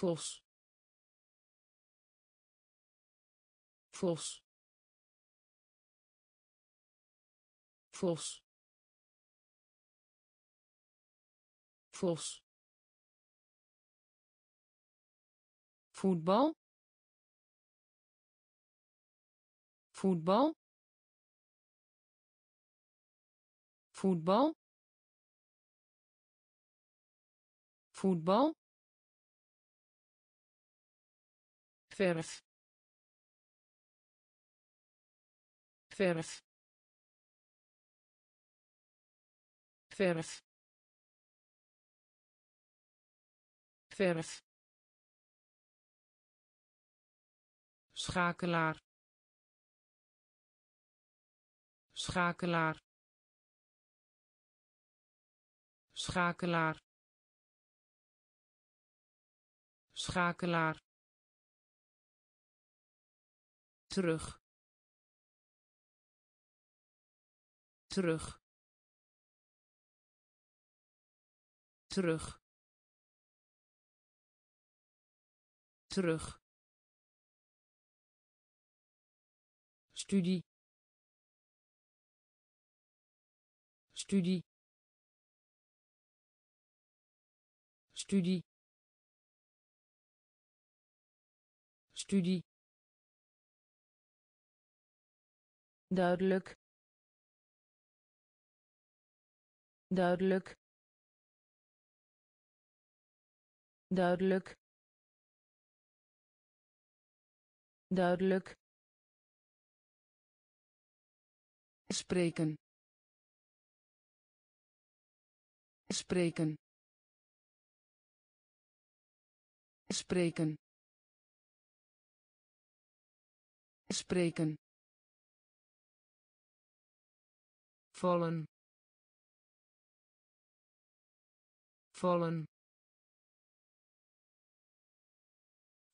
vos. Vos. Vos. Vos. Voetbal. Voetbal. Voetbal. Voetbal verf. Verf. Verf. Verf. Schakelaar. Schakelaar. Schakelaar. Schakelaar terug. Terug. Terug. Terug. Studie. Studie. Studie. Studie duidelijk. Duidelijk. Duidelijk. Duidelijk. Spreken. Spreken. Spreken. Spreken vallen. Vallen.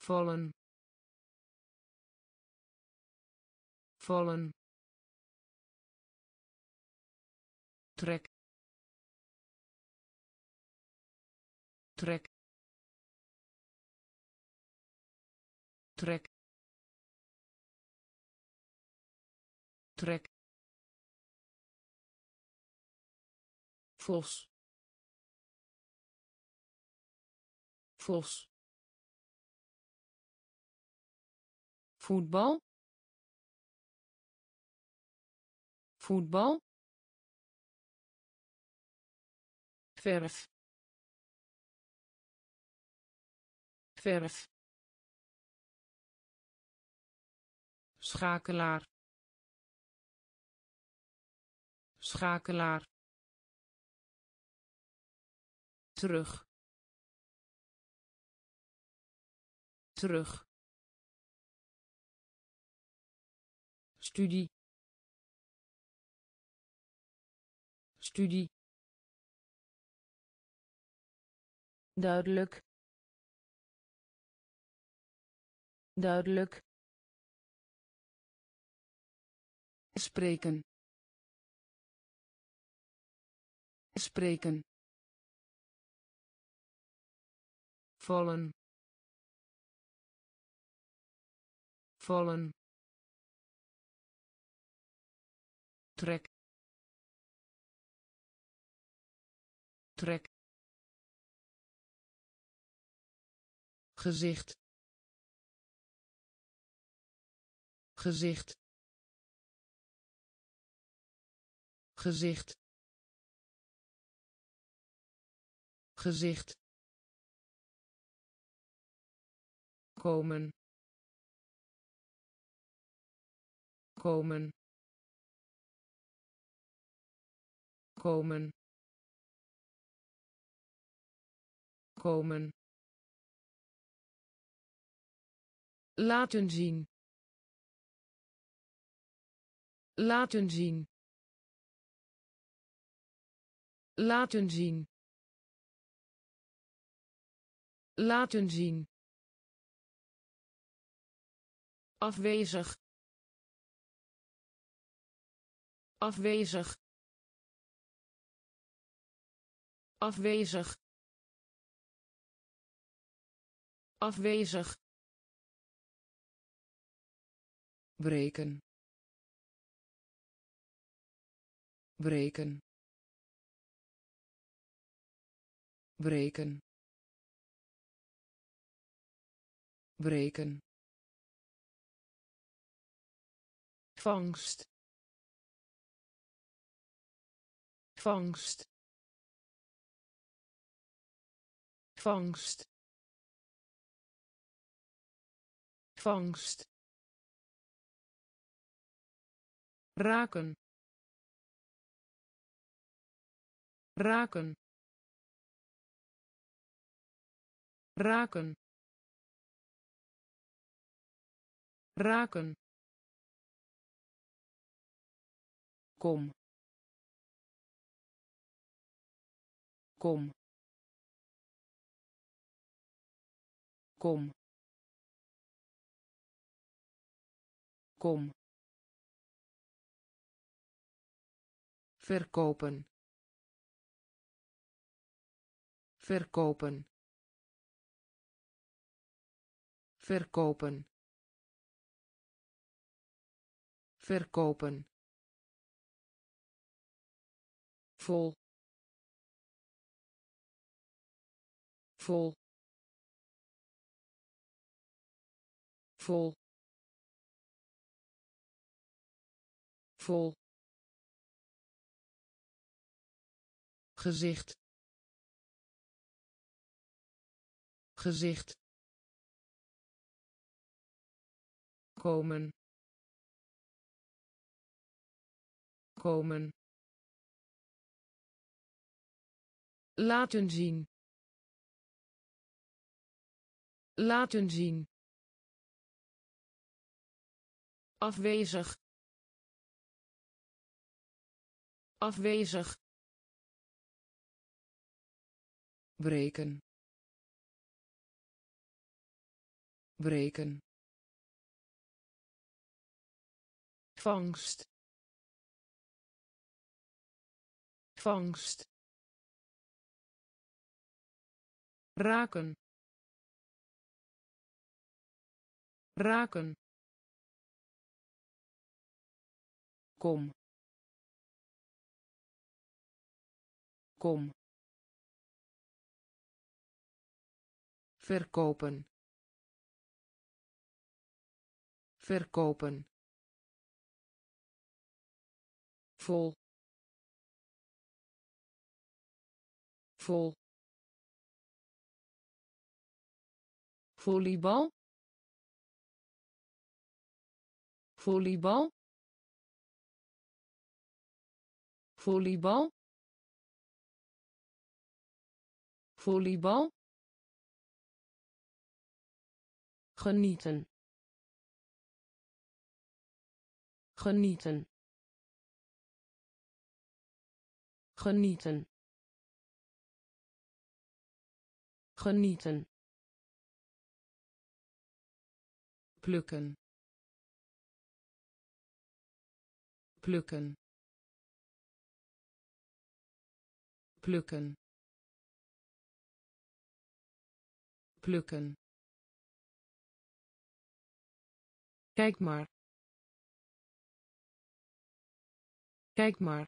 Vallen. Vallen. Trek. Trek. Trek. Trek vos. Vos. Voetbal. Voetbal. Verf. Verf. Schakelaar. Schakelaar terug. Terug. Studie. Studie. Duidelijk. Duidelijk. Spreken. Spreken vallen. Vallen. Trek. Trek. Gezicht. Gezicht. Gezicht. Gezicht komen. Komen. Komen. Komen. Laten zien. Laten zien. Laten zien. Laten zien afwezig. Afwezig. Afwezig. Afwezig. Breken. Breken. Breken. Breken vangst. Vangst. Vangst. Vangst. Raken. Raken. Raken. Raken kom. Kom. Kom. Kom. Verkopen. Verkopen. Verkopen. Verkopen vol. Vol. Vol. Vol. Gezicht. Gezicht. Komen. Komen laten zien. Laten zien. Afwezig. Afwezig. Breken. Breken. Vangst. Vangst raken. Raken. Kom. Kom. Verkopen. Verkopen. Vol. Vol volleybal. Volleybal. Volleybal. Volleybal. Genieten. Genieten. Genieten. Genieten plukken. Plukken. Plukken. Plukken. Kijk maar. Kijk maar.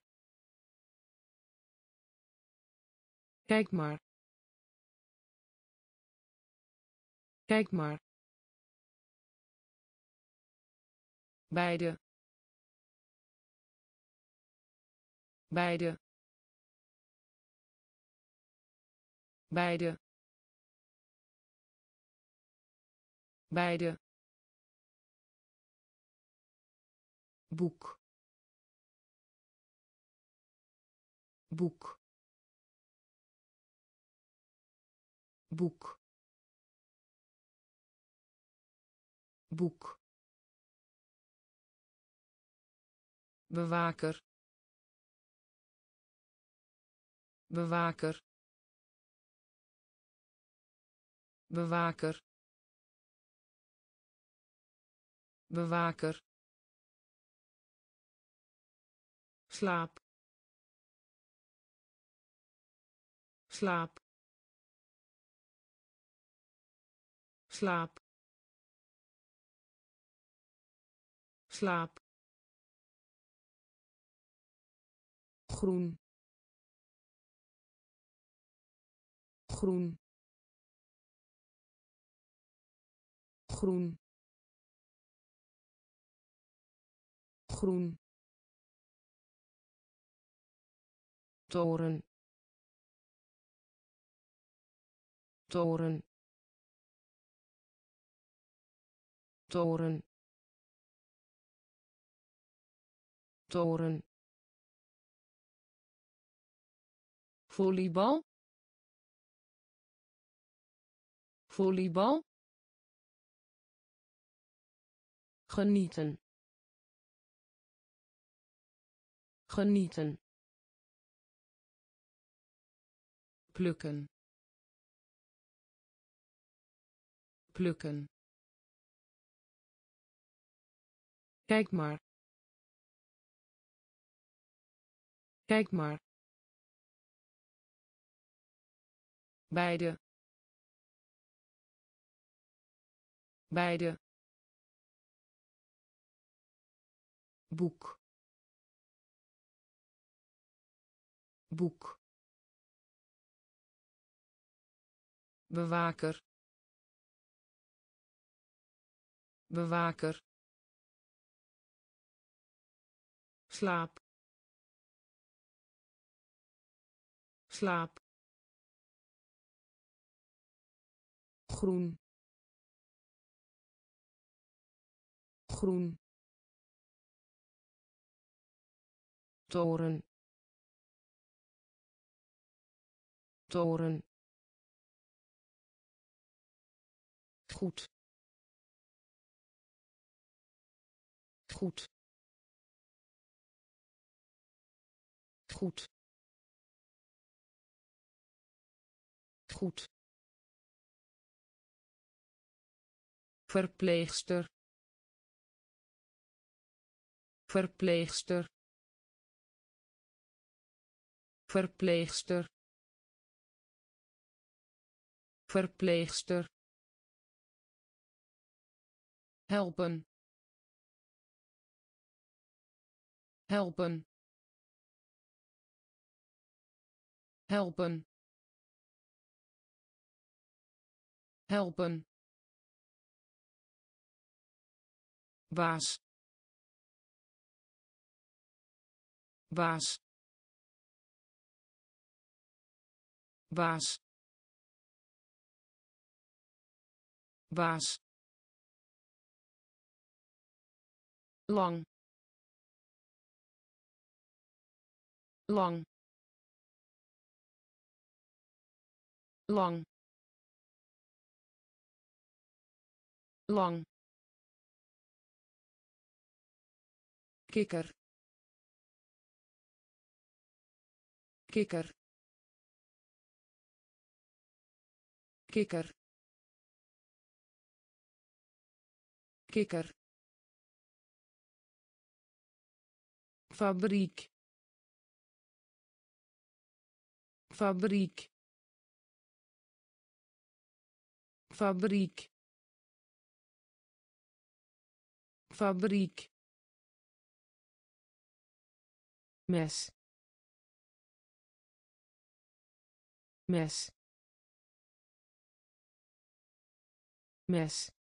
Kijk maar. Kijk maar beide. Beide. Beide. Beide. Boek. Boek. Boek. Boek bewaker bewaker bewaker bewaker slaap slaap slaap slaap groen. Groen. Groen. Groen. Toren. Toren. Toren. Toren volleybal. Volleybal. Genieten. Genieten. Plukken. Plukken. Kijk maar. Kijk maar beide. Beide. Boek. Boek. Bewaker. Bewaker. Slaap. Slaap groen. Groen. Toren. Toren. Goed. Goed. Goed. Goed verpleegster. Verpleegster. Verpleegster. Verpleegster. Helpen. Helpen. Helpen. Helpen baas. Baas. Baas. Baas. Lang. Lang. Lang. Lang kikker. Kikker. Kikker. Kikker. Fabriek. Fabriek. Fabriek. Fabriek mes. Mes. Mes.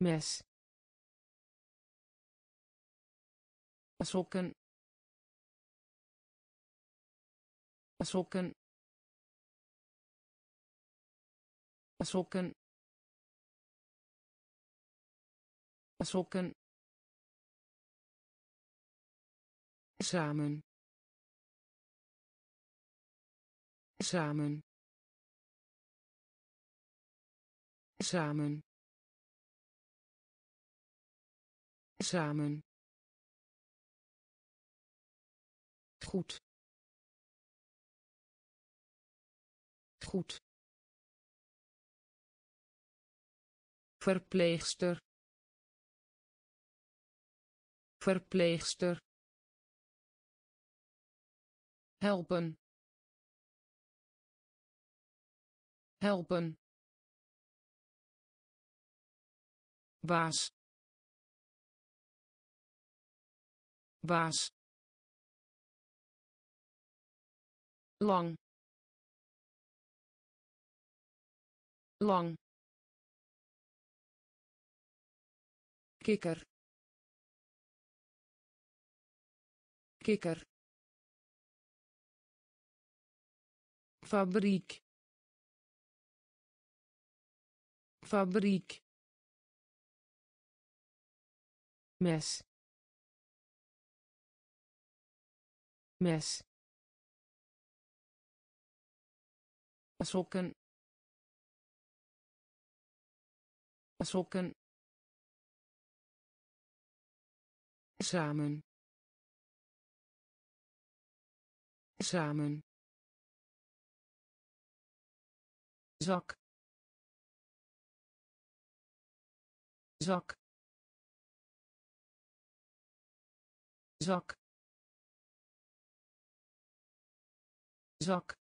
Mes. Sokken sokken sokken sokken samen. Samen. Samen. Samen. Goed. Goed. Verpleegster. Verpleegster helpen. Helpen. Baas baas lang. Lang. Kikker. Kikker fabriek. Fabriek. Mes. Mes. Sokken. Sokken. Samen. Samen zak zak zak zak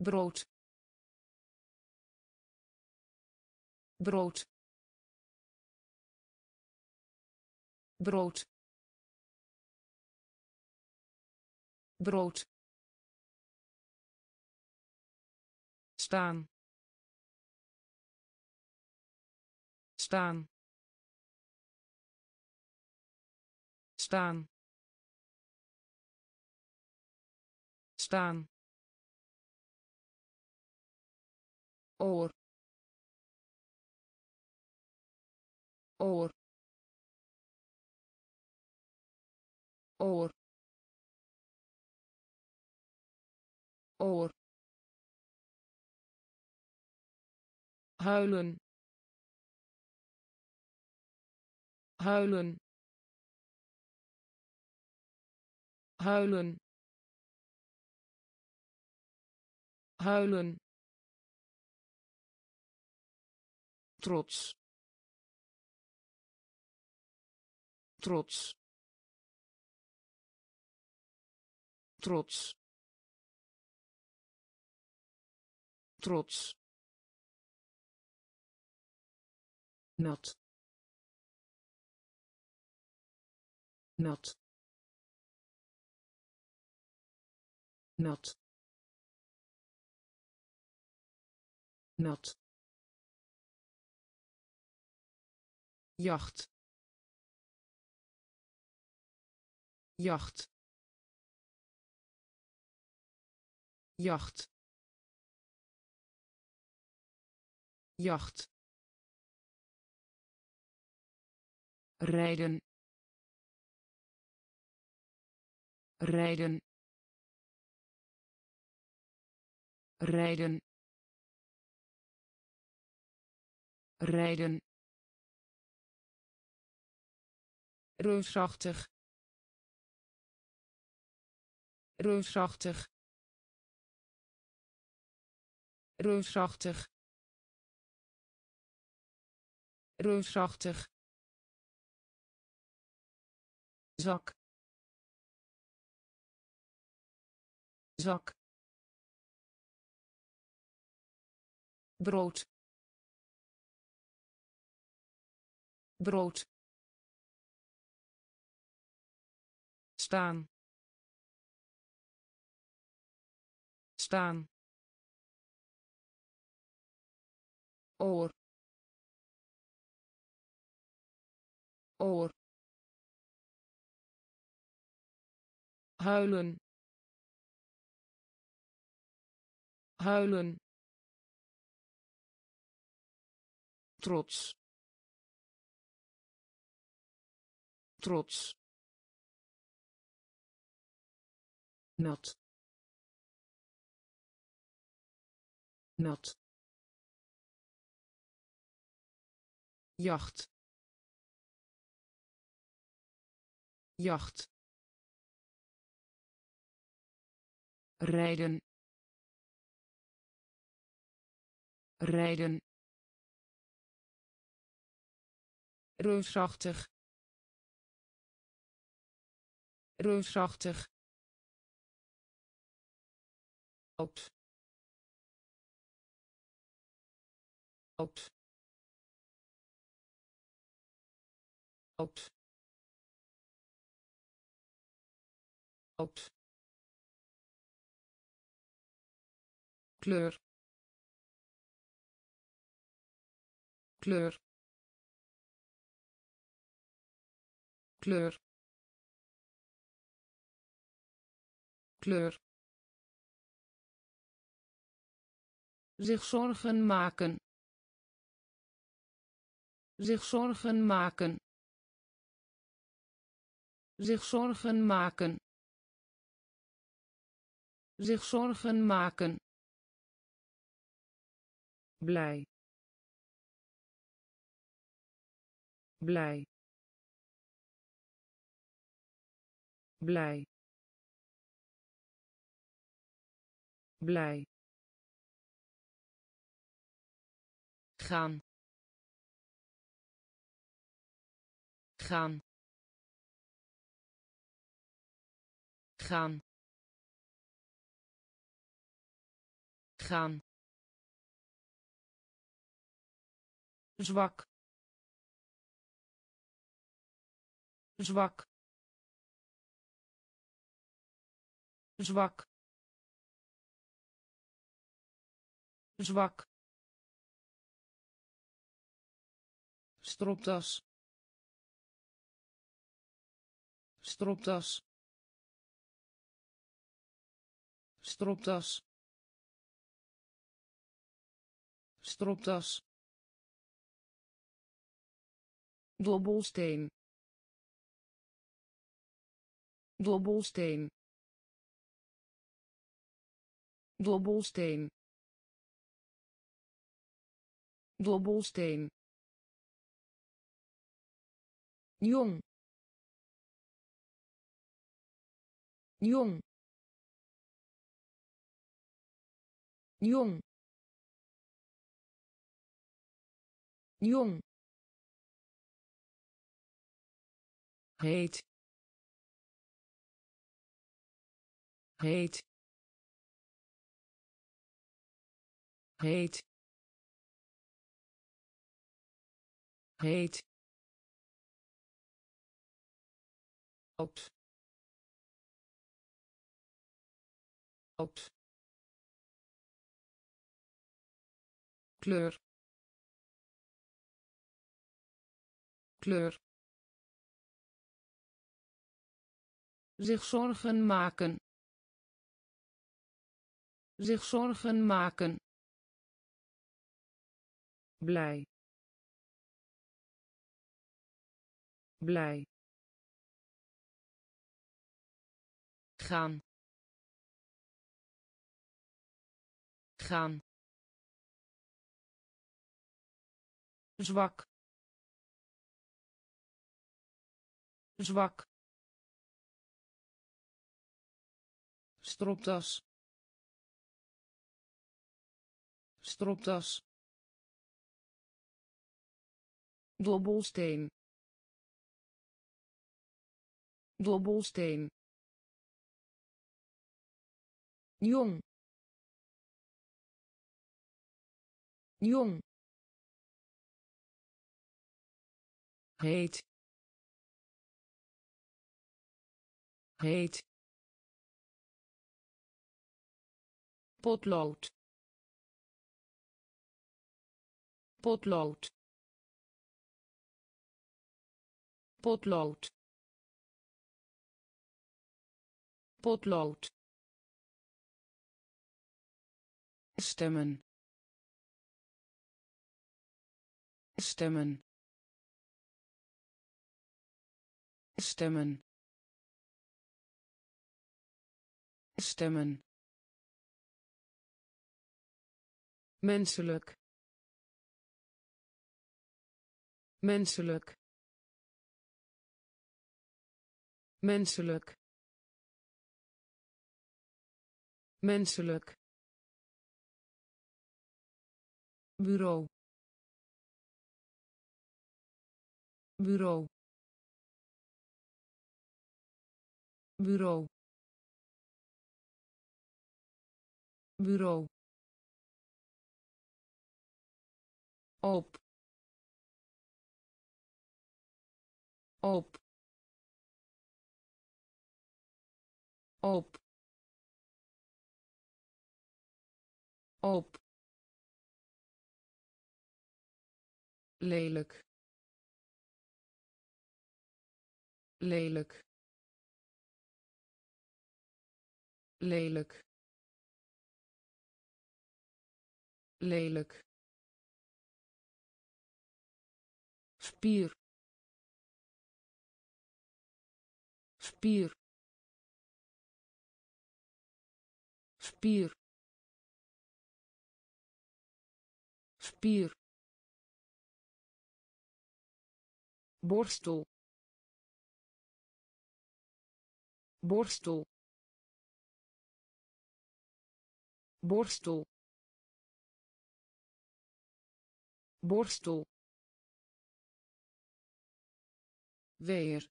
brood. Brood. Brood. Brood staan. Staan. Staan. Staan. Oor. Oor. Oor. Oor huilen. Huilen. Huilen. Huilen. Trots. Trots. Trots. Trots nat. Nat. Nat. Nat. Jacht. Jacht. Jacht. Jacht rijden. Rijden. Rijden. Rijden. Reusachtig. Reusachtig. Reusachtig. Reusachtig zak zak brood. Brood. Staan. Staan. Oor. Oor huilen. Huilen. Trots. Trots. Nat. Nat. Jacht. Jacht rijden. Rijden. Reusachtig. Reusachtig. Oud. Oud. Oud. Oud kleur. Kleur. Kleur. Kleur. Zich zorgen maken. Zich zorgen maken. Zich zorgen maken. Zich zorgen maken blij. Blij. Blij. Blij. Gaan. Gaan. Gaan. Gaan zwak zwak zwak zwak. Stropdas stropdas stropdas stropdas dobbelsteen dobbelsteen dobbelsteen dobbelsteen jong. Jong. Jong. Jong heet heet heet heet oud oud kleur. Kleur zich zorgen maken. Zich zorgen maken. Blij. Blij. Gaan. Gaan. Zwak. Zwak stropdas. Stropdas. Dobbelsteen. Dobbelsteen. Jong. Jong. Heet. Heet potlood. Potlood. Potlood. Potlood. Stemmen. Stemmen. Stemmen. Stemmen menselijk. Menselijk. Menselijk. Menselijk. Bureau. Bureau. Bureau. Bureau op. Op. Op. Op. Lelijk. Lelijk. Lelijk. Lelijk spier. Spier. Spier. Spier. Borstel. Borstel. Borstel. Borstel weer.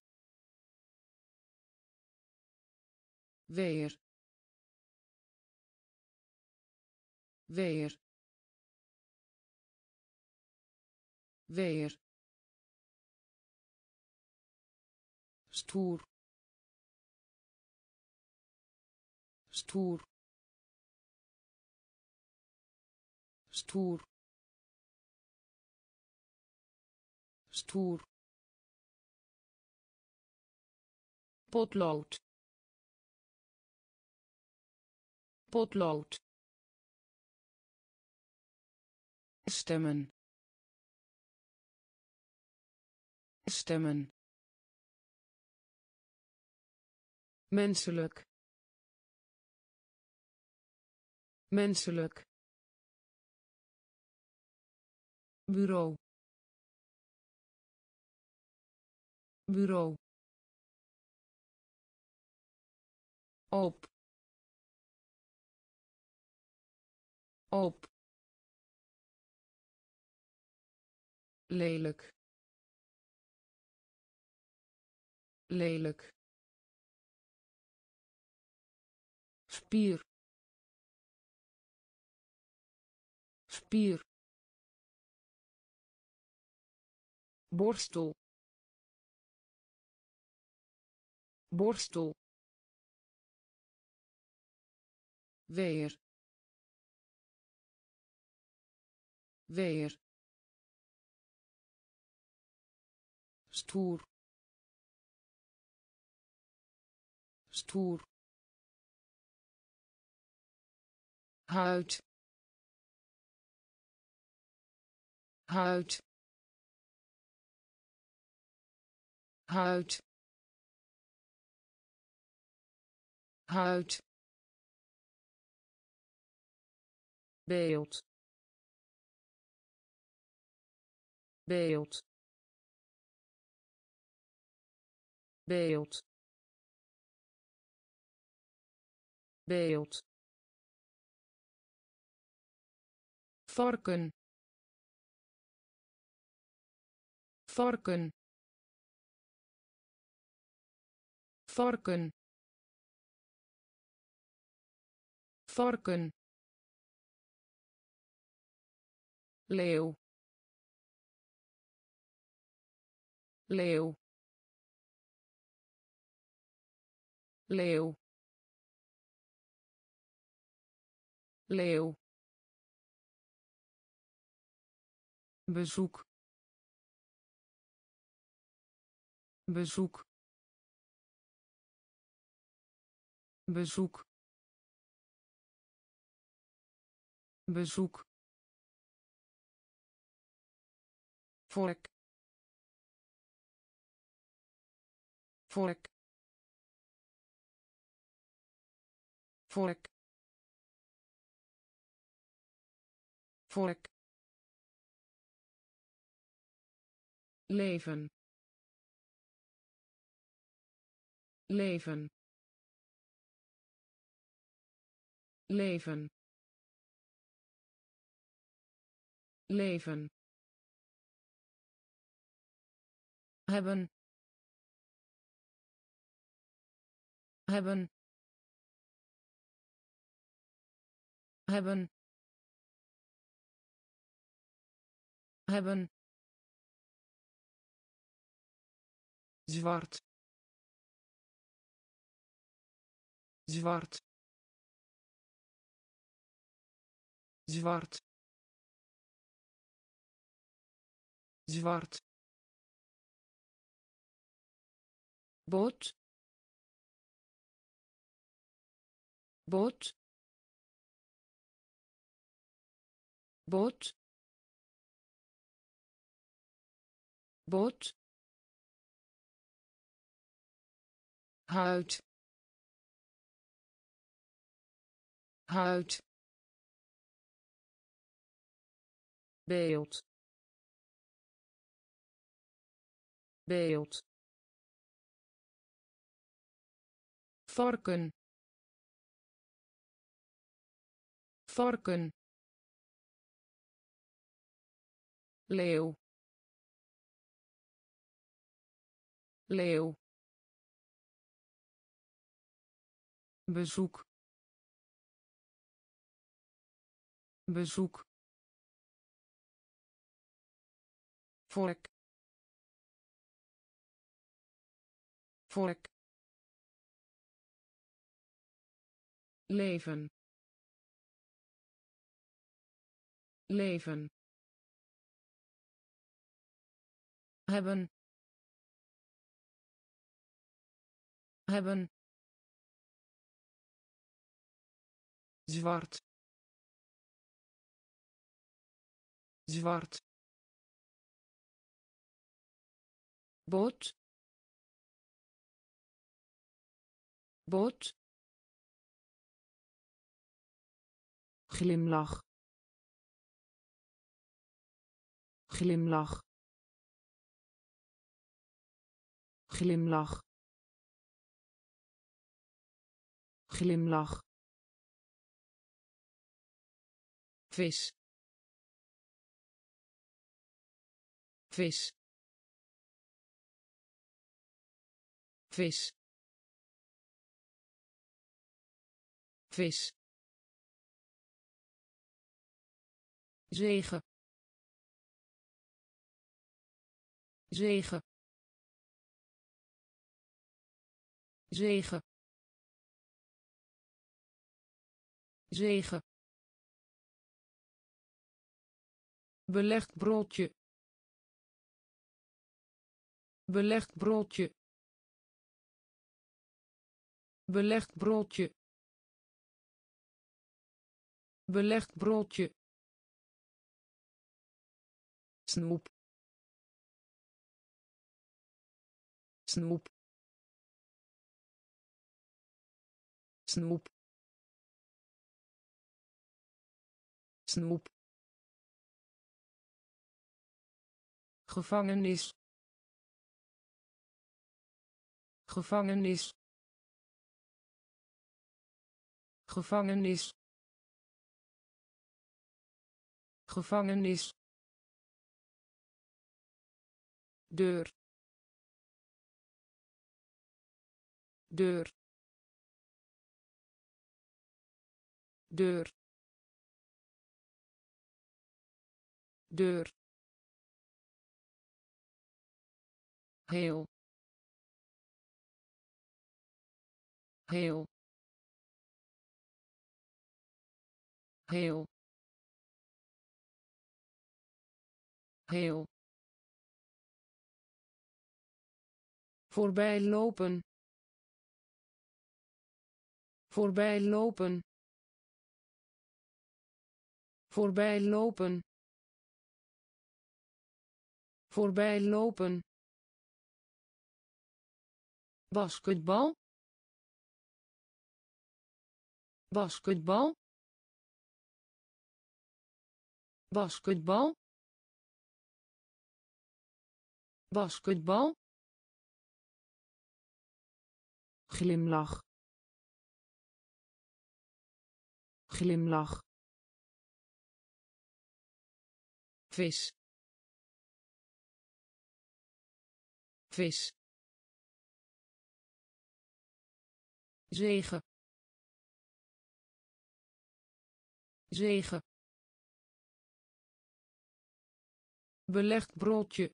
Weer. Weer. Weer. Stoer. Stoer. Stoer. Stoer potlood. Potlood. Stemmen. Stemmen. Menselijk. Menselijk. Bureau. Bureau op. Op. Lelijk. Lelijk. Spier. Spier. Borstel. Borstel weer. Weer. Stoer. Stoer. Huid. Huid. Huid. Huid beeld. Beeld. Beeld. Beeld. Varken. Varken. Varken. Varken leeuw. Leeuw. Leeuw. Leeuw. Bezoek. Bezoek. Bezoek. Bezoek vork vork vork vork leven. Leven. Leven. Leven hebben. Hebben. Hebben. Hebben. Zwart. Zwart. Zwart. Zwart boot boot boot boot huid. Huid. Beeld. Beeld varken varken leeuw. Leeuw. Bezoek. Bezoek. Vork. Vork leven. Leven. Hebben. Hebben. Zwart. Zwart. Boot. Boot glimlach. Glimlach. Glimlach. Glimlach. Vis. Vis. Vis. Vis zegen. Zegen. Zegen. Zegen. Belegd broodje. Belegd broodje. Belegd broodje. Belegd broodje snoep snoep snoep snoep gevangenis. Gevangenis. Gevangenis. Gevangenis deur deur deur deur. Heel heel. Heel heel voorbij lopen. Voorbij lopen. Voorbij lopen. Voorbij lopen. Basketbal. Basketbal. Basketbal. Basketbal glimlach. Glimlach. Vis. Vis. Zegen. Zegen. Belegd broodje.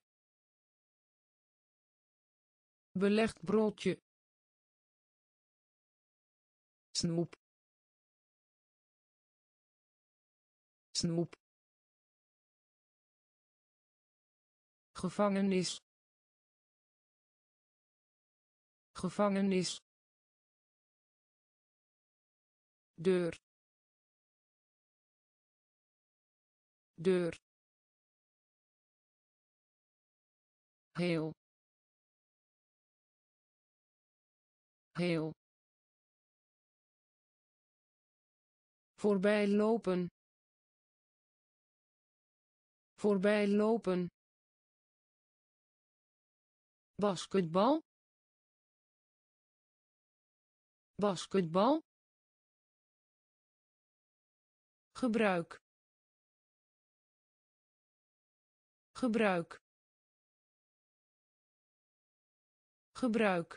Belegd broodje snoep. Snoep. Gevangenis. Gevangenis. Deur. Deur. Heel. Heel voorbij lopen. Voorbij lopen. Basketbal. Basketbal. Gebruik. Gebruik. Gebruik.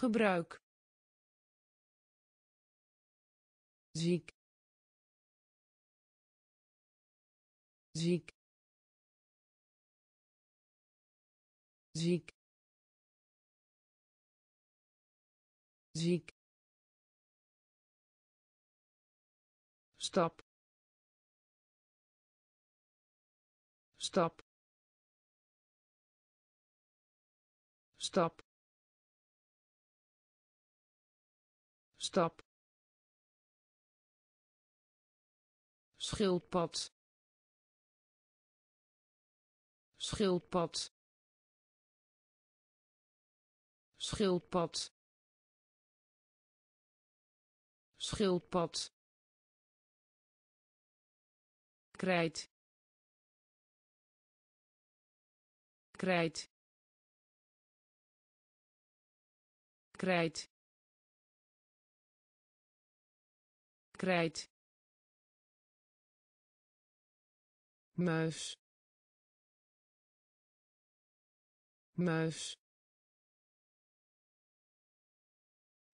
Gebruik ziek. Ziek. Ziek. Ziek. Stap. Stap. Stap. Stap schildpad. Schildpad. Schildpad. Schildpad. Krijt. Krijt. Krijt. Krijt muis muis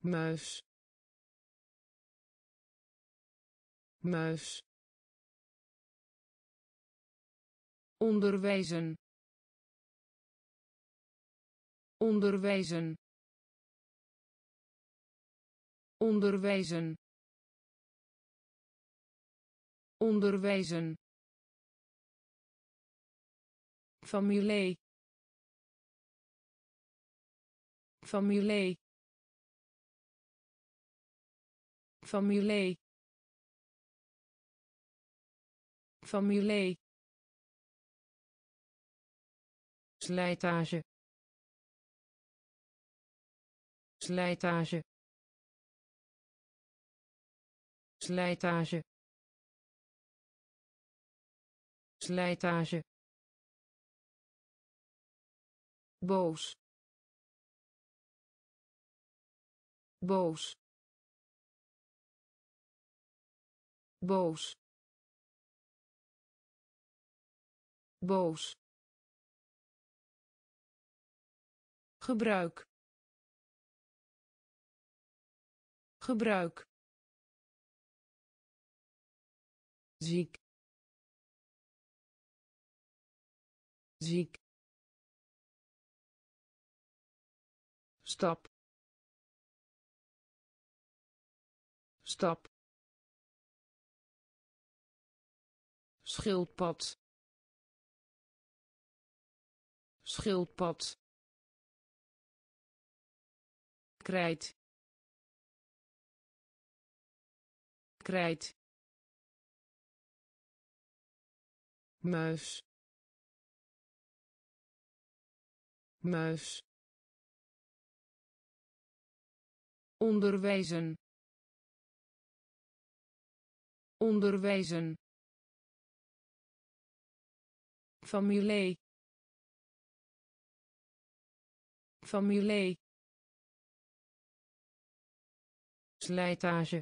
muis muis. Onderwijzen. Onderwijzen. Onderwijzen. Onderwijzen familie familie familie familie slijtage. Slijtage. Slijtage. Slijtage boos. Boos. Boos. Boos. Gebruik. Gebruik. Ziek. Ziek stap. Stap. Schildpad. Schildpad. Krijt. Krijt. Muis. Muis onderwijzen. Onderwijzen. Familie. Familie. Slijtage.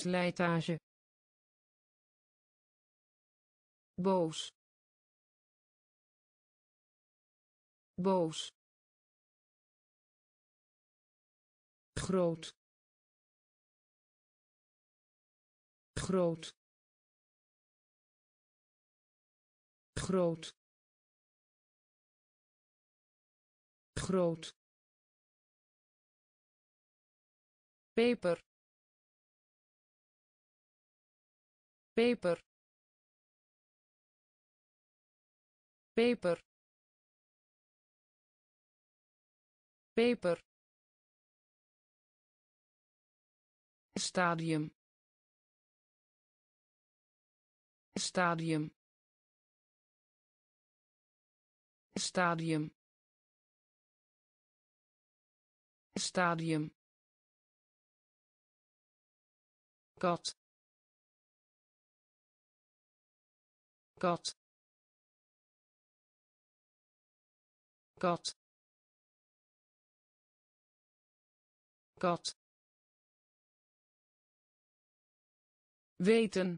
Slijtage. Boos. Boos groot. Groot. Groot. Groot. Peper. Peper. Peper. Peper stadium. Stadium. Stadium. Stadium. Kat kat kat kat weten.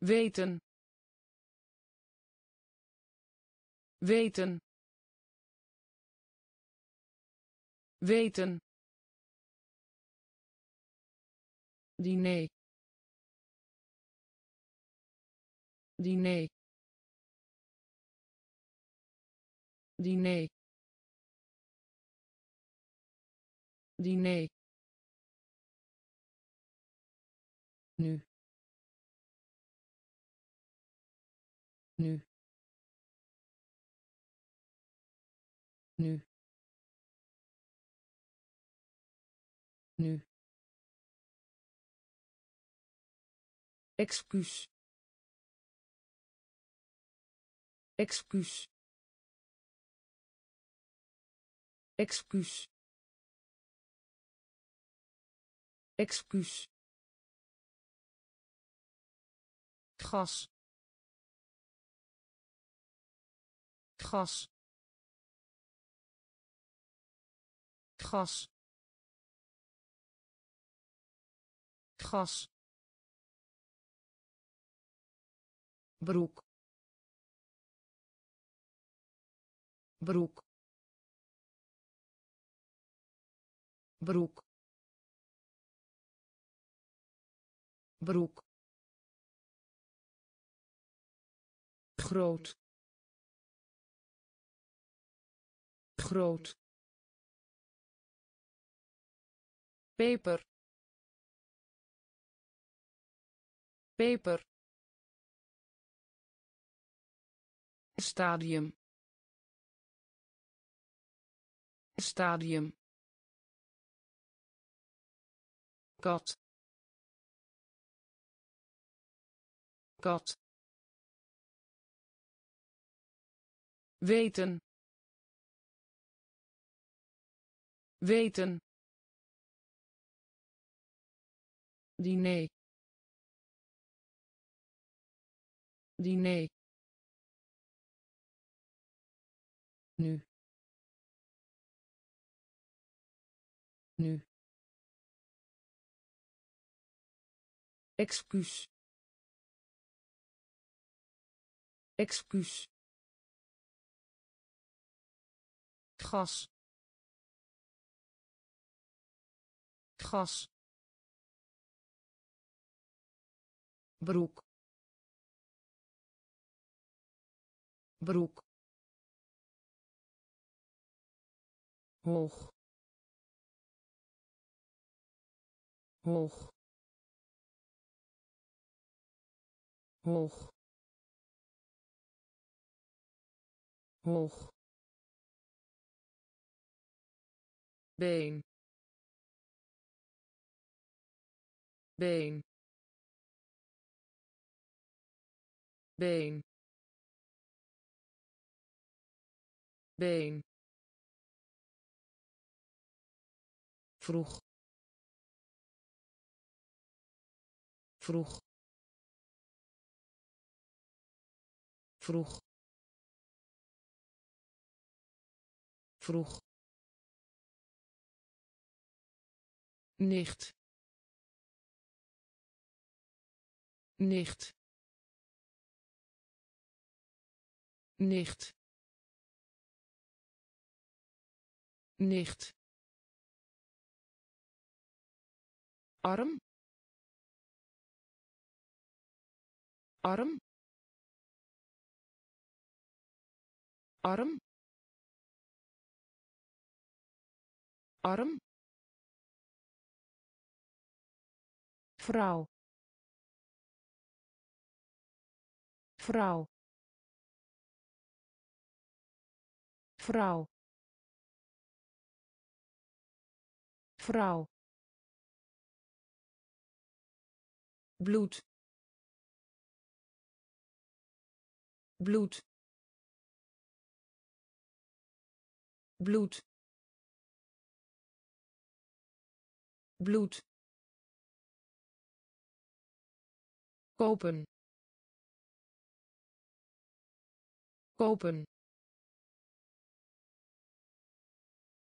Weten. Weten. Weten. Diner. Diner. Diner. Diner nu. Nu. Nu. Nu. Excuus. Excuus. Excuus. Excuus gas. Gas. Gas. Gas. Broek. Broek. Broek. Broek groot. Groot. Peper. Peper. Stadium. Stadium. Kat. Kat weten. Weten. Diner. Diner. Nu. Nu. Excuus. Excuus gas. Gas. Broek. Broek. Hoog. Hoog. Hoog. Hoog been. Been. Been. Been. Vroeg. Vroeg. Vroeg. Vroeg nicht. Nicht. Nicht. Nicht. Arm. Arm. Arm. Arm vrouw. Vrouw. Vrouw. Vrouw. Bloed. Bloed. Bloed. Bloed kopen. Kopen.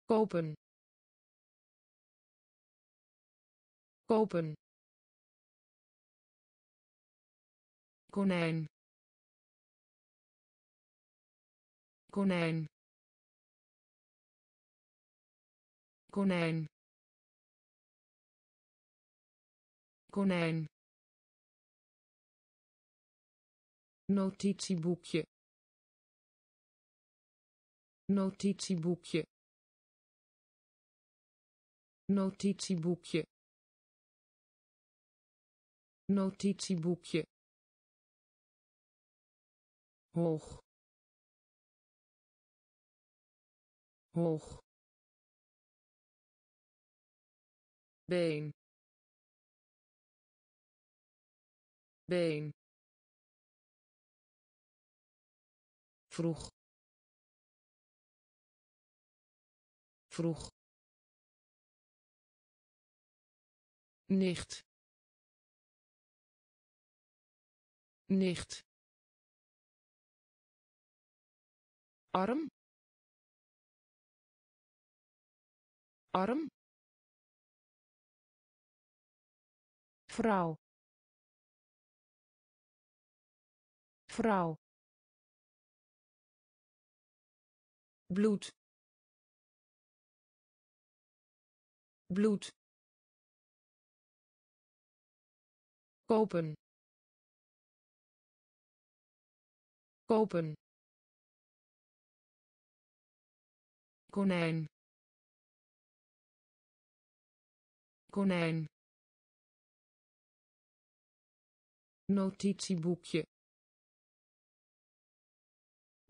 Kopen. Kopen. Konijn. Konijn. Konijn. Konijn notitieboekje. Notitieboekje. Notitieboekje. Notitieboekje. Hoog. Hoog. Been. Been vroeg. Vroeg. Nicht. Nicht. Arm. Arm. Vrouw. Vrouw bloed. Bloed. Kopen. Kopen. Konijn. Konijn. Notitieboekje.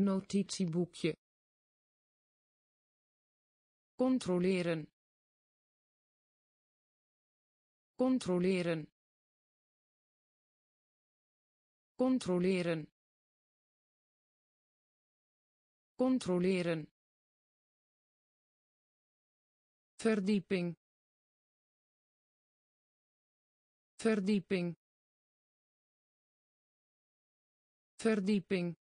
Notitieboekje controleren. Controleren. Controleren. Controleren. Verdieping. Verdieping. Verdieping.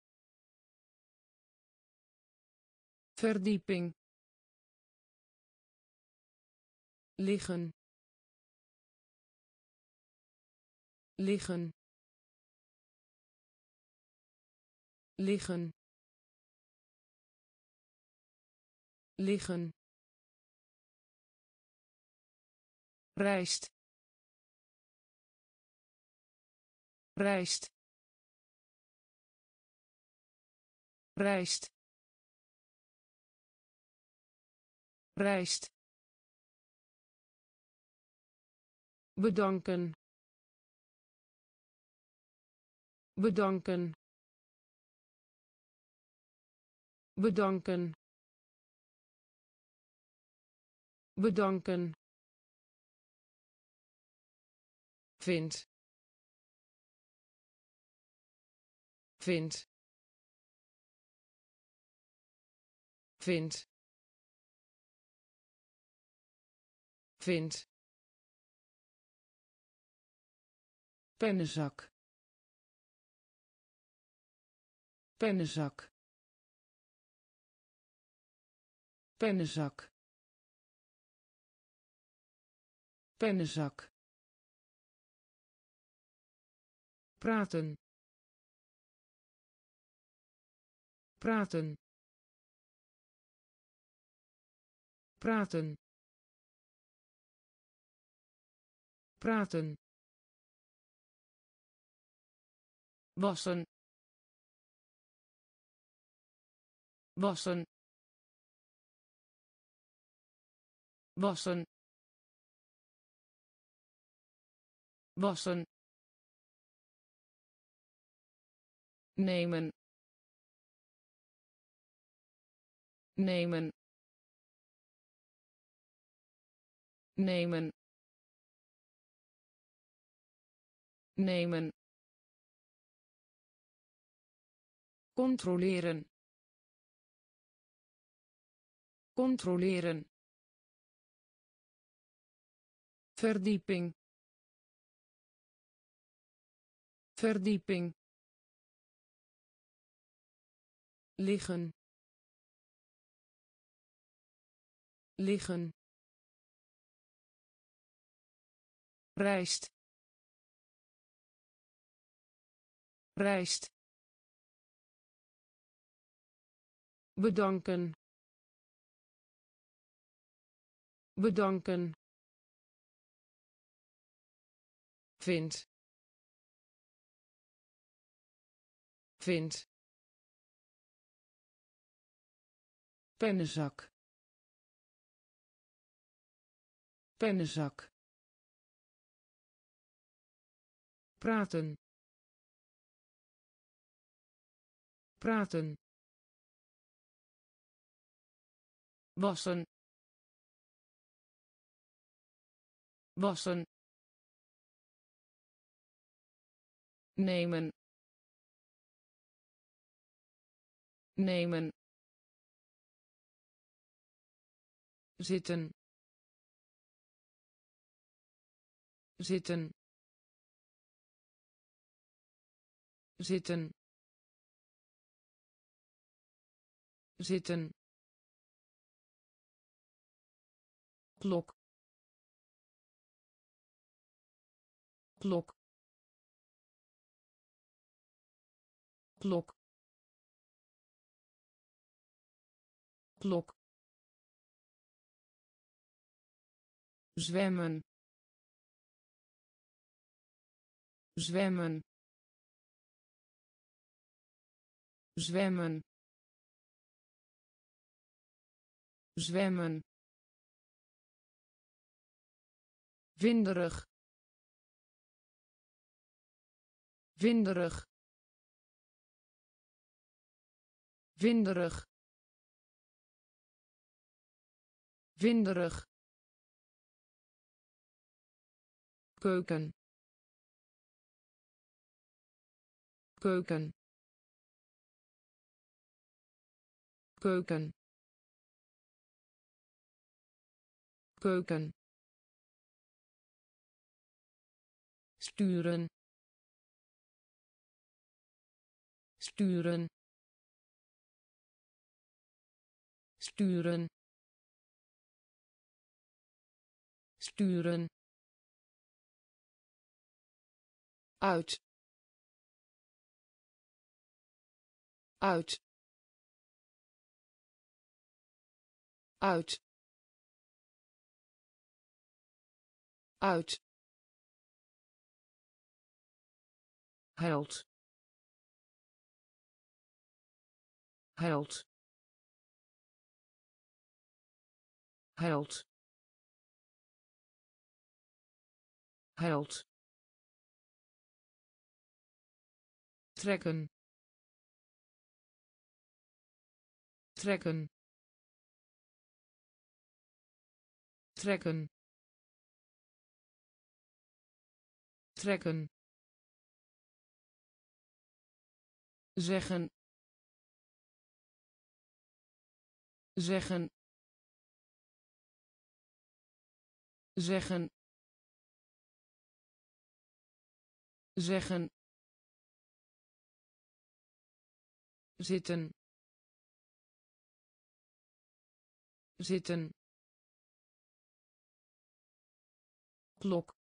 Verdieping liggen. Liggen. Liggen. Liggen. Rijst rijst rijst rijst bedanken. Bedanken. Bedanken. Bedanken. Vind. Vind. Vind. Vind pennenzak. Pennenzak. Pennenzak. Pennenzak. Praten. Praten. Praten. Praten wassen. Wassen. Wassen. Wassen. Nemen. Nemen. Nemen. Nemen controleren. Controleren. Verdieping. Verdieping. Liggen. Liggen. Rijst. Rijst bedanken. Bedanken. Vind. Vind. Pennenzak. Pennenzak. Praten. Praten wassen. Wassen. Nemen. Nemen. Zitten. Zitten. Zitten. Zitten klok. Klok. Klok. Klok. Zwemmen. Zwemmen. Zwemmen. Zwemmen winderig winderig winderig winderig keuken. Keuken. Keuken. Keuken sturen. Sturen. Sturen. Sturen. Uit. Uit. Uit. Uit held. Held. Held. Held. Trekken. Trekken. Trekken. Trekken zeggen zeggen zeggen zeggen zitten zitten klok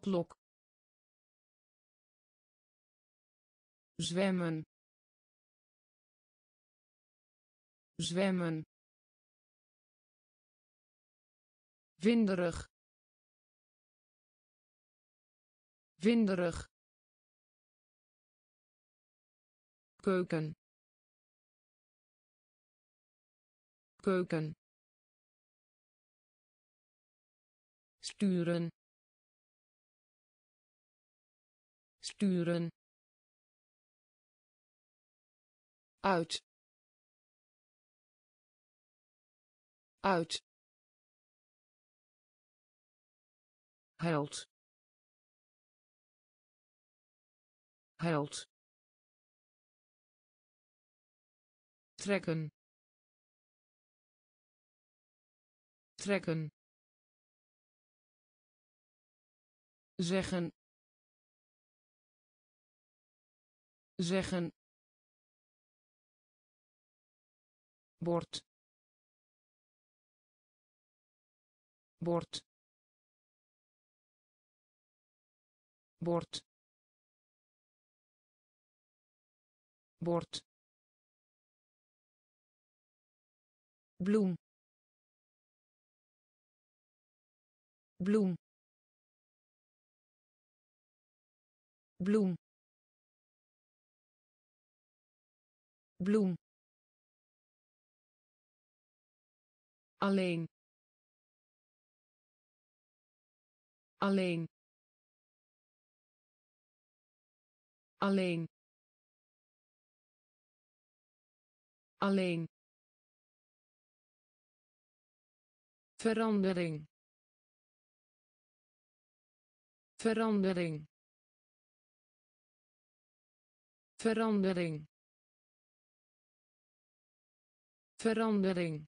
klok zwemmen. Zwemmen. Winderig. Winderig. Keuken. Keuken. Sturen. Sturen uit. Uit. Held. Held. Trekken. Trekken. Zeggen. Zeggen bord. Bord. Bord. Bord. Bloem. Bloem. Bloem. Bloem alleen. Alleen. Alleen. Alleen. Verandering. Verandering. Verandering. Verandering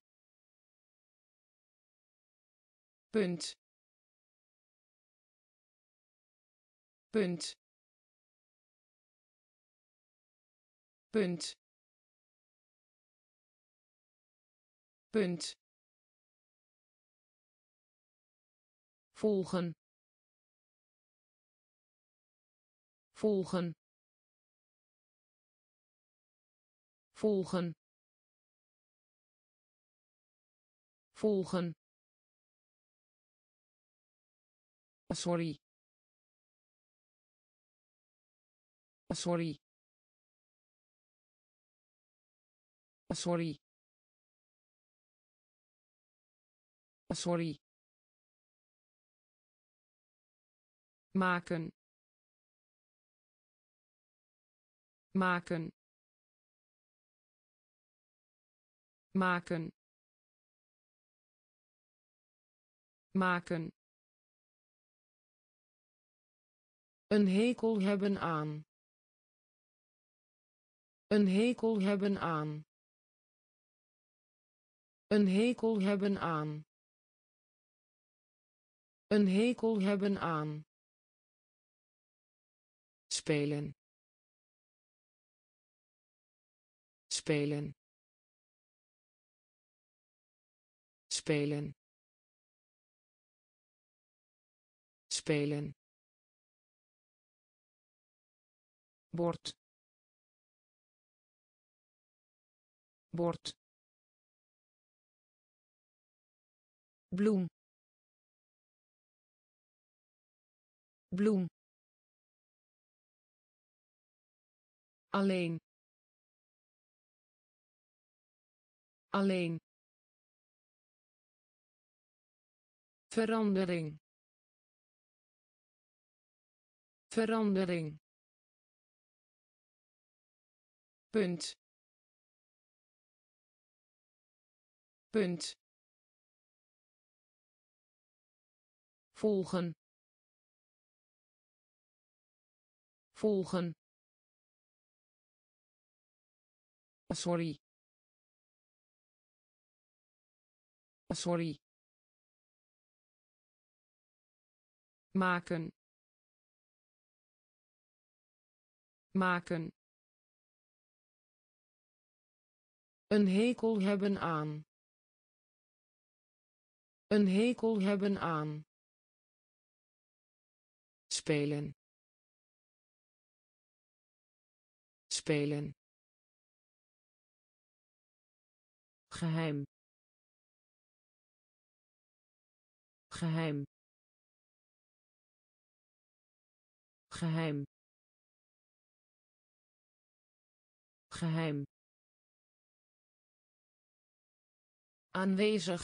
punt. Punt. Punt. Punt. Volgen. Volgen. Volgen. Volgen sorry. Sorry. Sorry. Sorry. Maken. Maken. Maken. Maken een hekel hebben aan. Een hekel hebben aan. Een hekel hebben aan. Een hekel hebben aan. Spelen. Spelen. Spelen. Spelen bord. Bord. Bloem. Bloem. Alleen. Alleen. Verandering. Verandering punt. Punt. Volgen. Volgen. Sorry. Sorry. Maken. Maken een hekel hebben aan. Een hekel hebben aan. Spelen. Spelen. Geheim. Geheim. Geheim. Geheim aanwezig.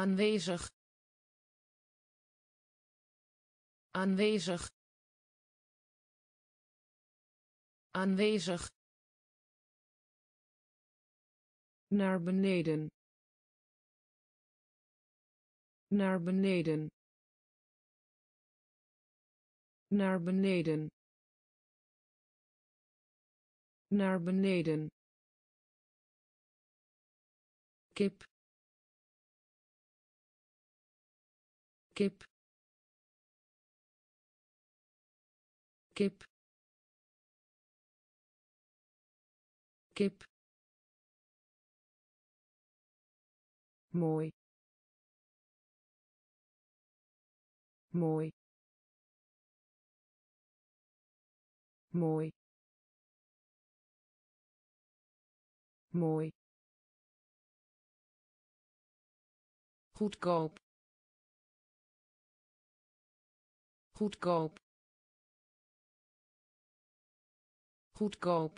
Aanwezig. Aanwezig. Aanwezig. Naar beneden. Naar beneden. Naar beneden. Naar beneden kip. Kip. Kip. Kip. Mooi. Mooi. Mooi. Mooi goedkoop. Goedkoop. Goedkoop.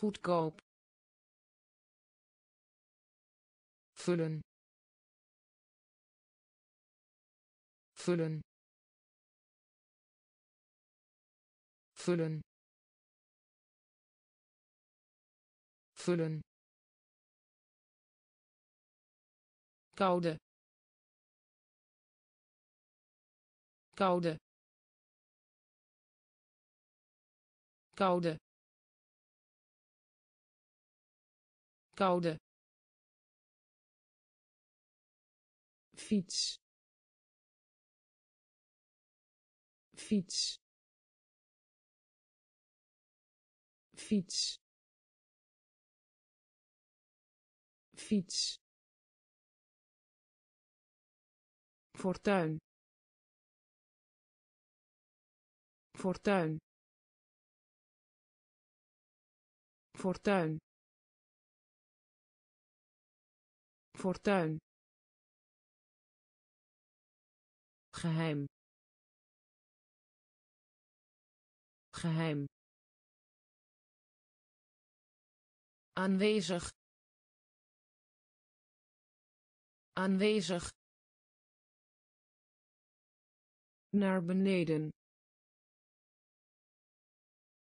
Goedkoop. Vullen. Vullen. Vullen. Vullen koude. Koude. Koude. Koude. Fiets. Fiets. Fiets. Fiets fortuin. Fortuin. Fortuin. Fortuin. Geheim. Geheim. Aanwezig. Aanwezig naar beneden.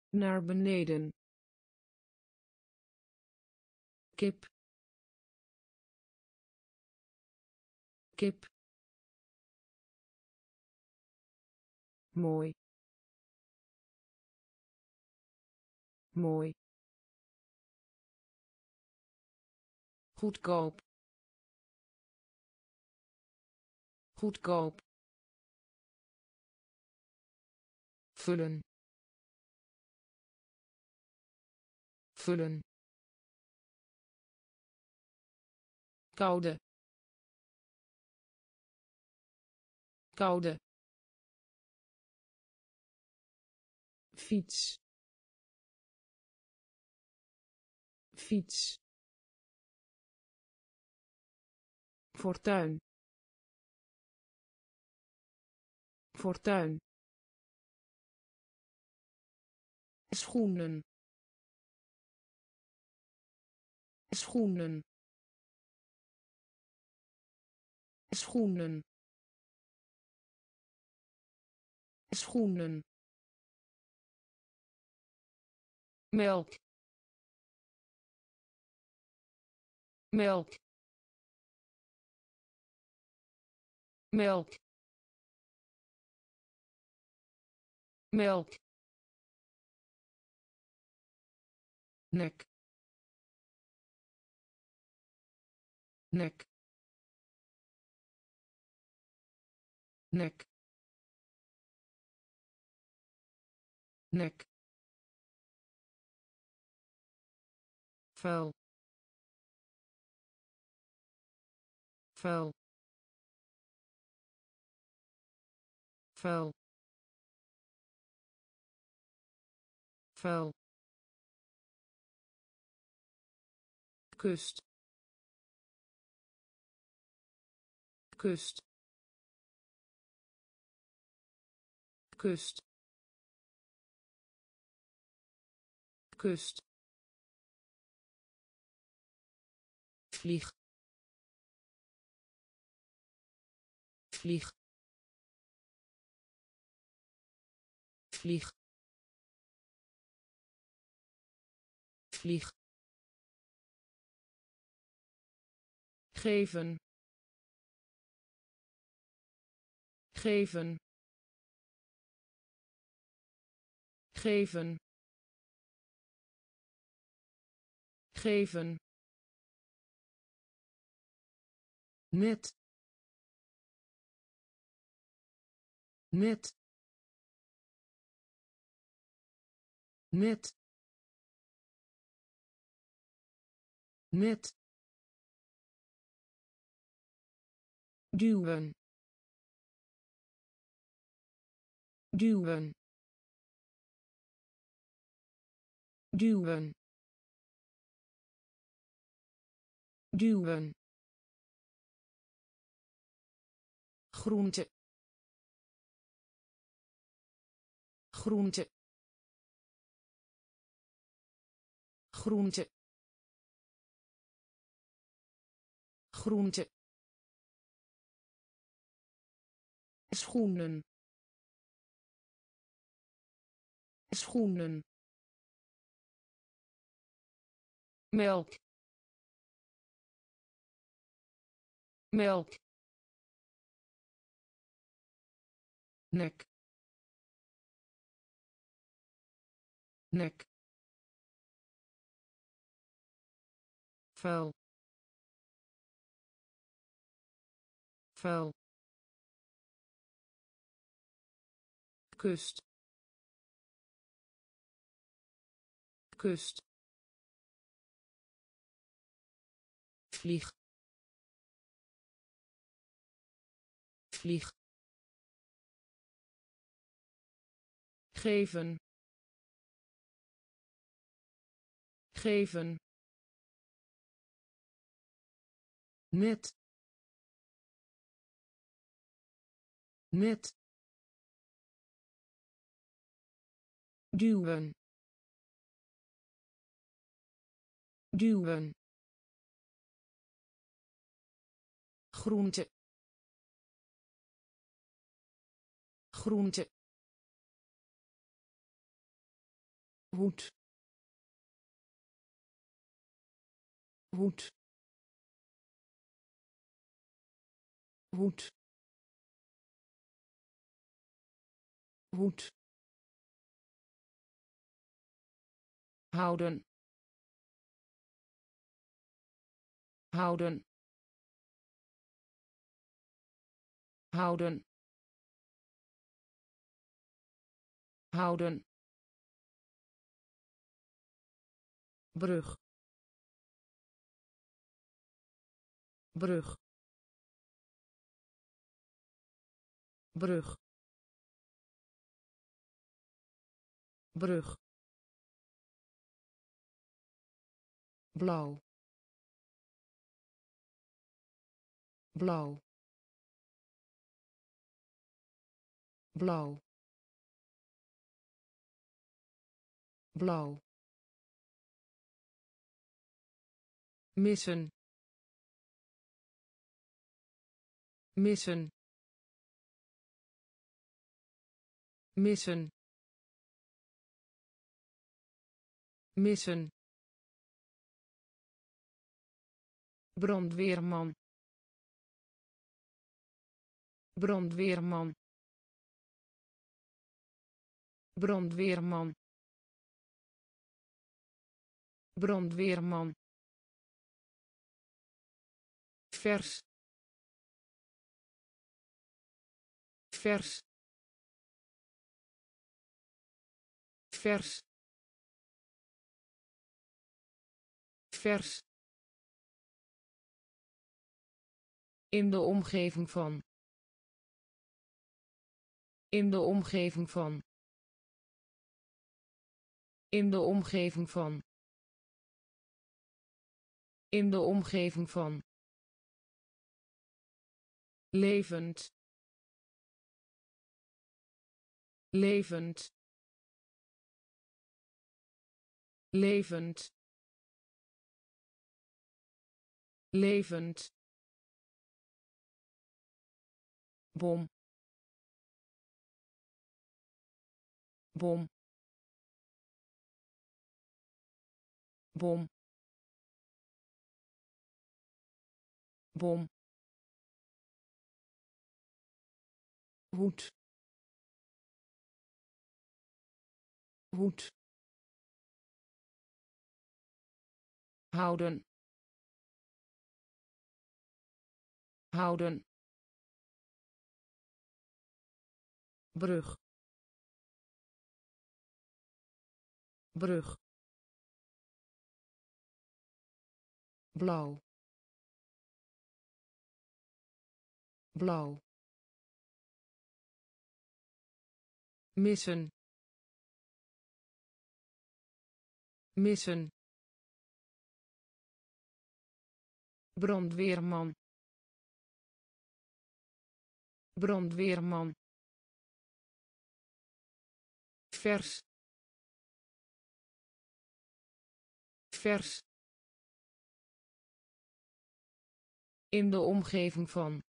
Naar beneden. Kip. Kip. Mooi. Mooi. Goedkoop. Goedkoop vullen. Vullen. Koude. Koude. Fiets. Fiets. Fortuin. Fortuin schoenen. Schoenen. Schoenen. Schoenen. Melk. Melk. Melk. Melk nek. Nek. Nek. Nek. Vuil. Vuil. Vuil. Vuil kust. Kust. Kust. Kust. Vlieg. Vlieg. Vlieg. Vlieg geven. Geven. Geven. Geven. Net net net net duwen. Duwen. Duwen. Duwen. Groente. Groente. Groente. Groente schoenen. Schoenen. Melk. Melk. Nek. Nek. Vuil. Vuil kust. Kust. Vlieg. Vlieg. Geven. Geven. Net net duwen. Duwen. Groente. Groente. Hoed. Hoed. Hoed. Hoed houden. Houden. Houden. Houden. Brug. Brug. Brug. Brug blauw. Blauw. Blauw. Blauw. Missen. Missen. Missen. Missen brandweerman. Brandweerman. Brandweerman. Brandweerman. Vers. Vers. Vers. Vers in de omgeving van in de omgeving van In de omgeving van. In de omgeving van. Levend. Levend. Levend. Levend. Bom. Bom. Bom. Bom. Hoed hoed houden. Houden brug. Brug. Blauw. Blauw. Missen. Missen. Brandweerman. Brandweerman vers. Vers. In de omgeving van.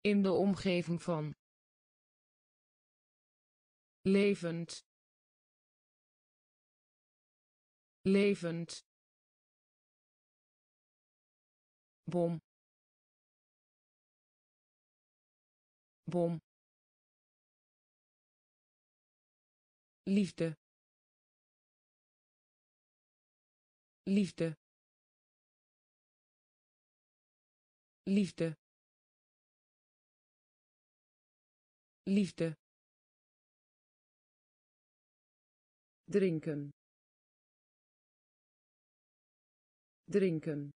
In de omgeving van. Levend. Levend. Bom. Bom liefde. Liefde. Liefde. Liefde. Drinken. Drinken.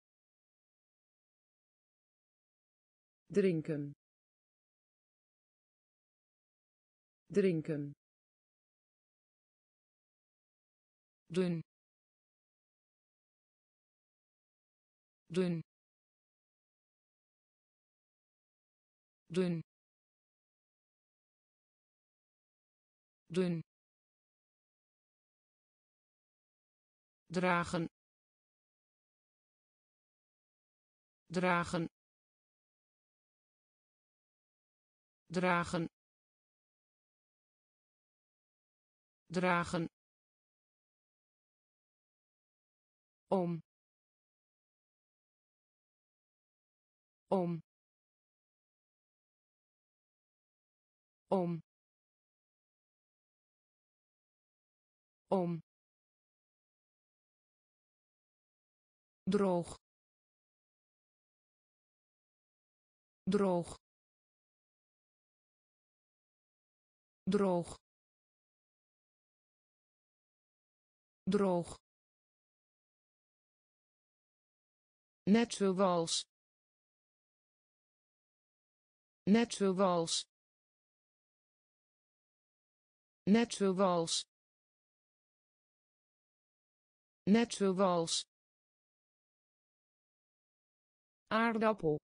Drinken. Drinken dun dun dun dun dragen. Dragen. Dragen. Dragen om. Om. Om. Om. Droog. Droog. Droog. Droog net zoals. Net zoals. Net zoals. Net zoals. Aardappel.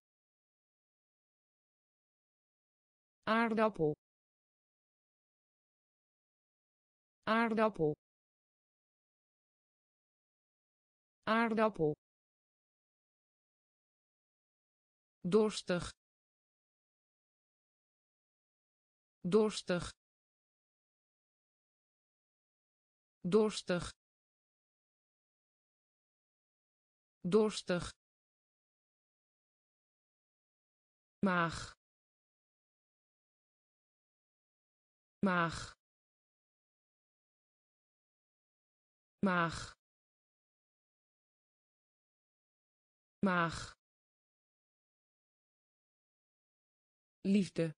Aardappel. Aardappel. Aardappel dorstig. Dorstig. Dorstig. Dorstig. Maag. Maag. Maag. Maag liefde.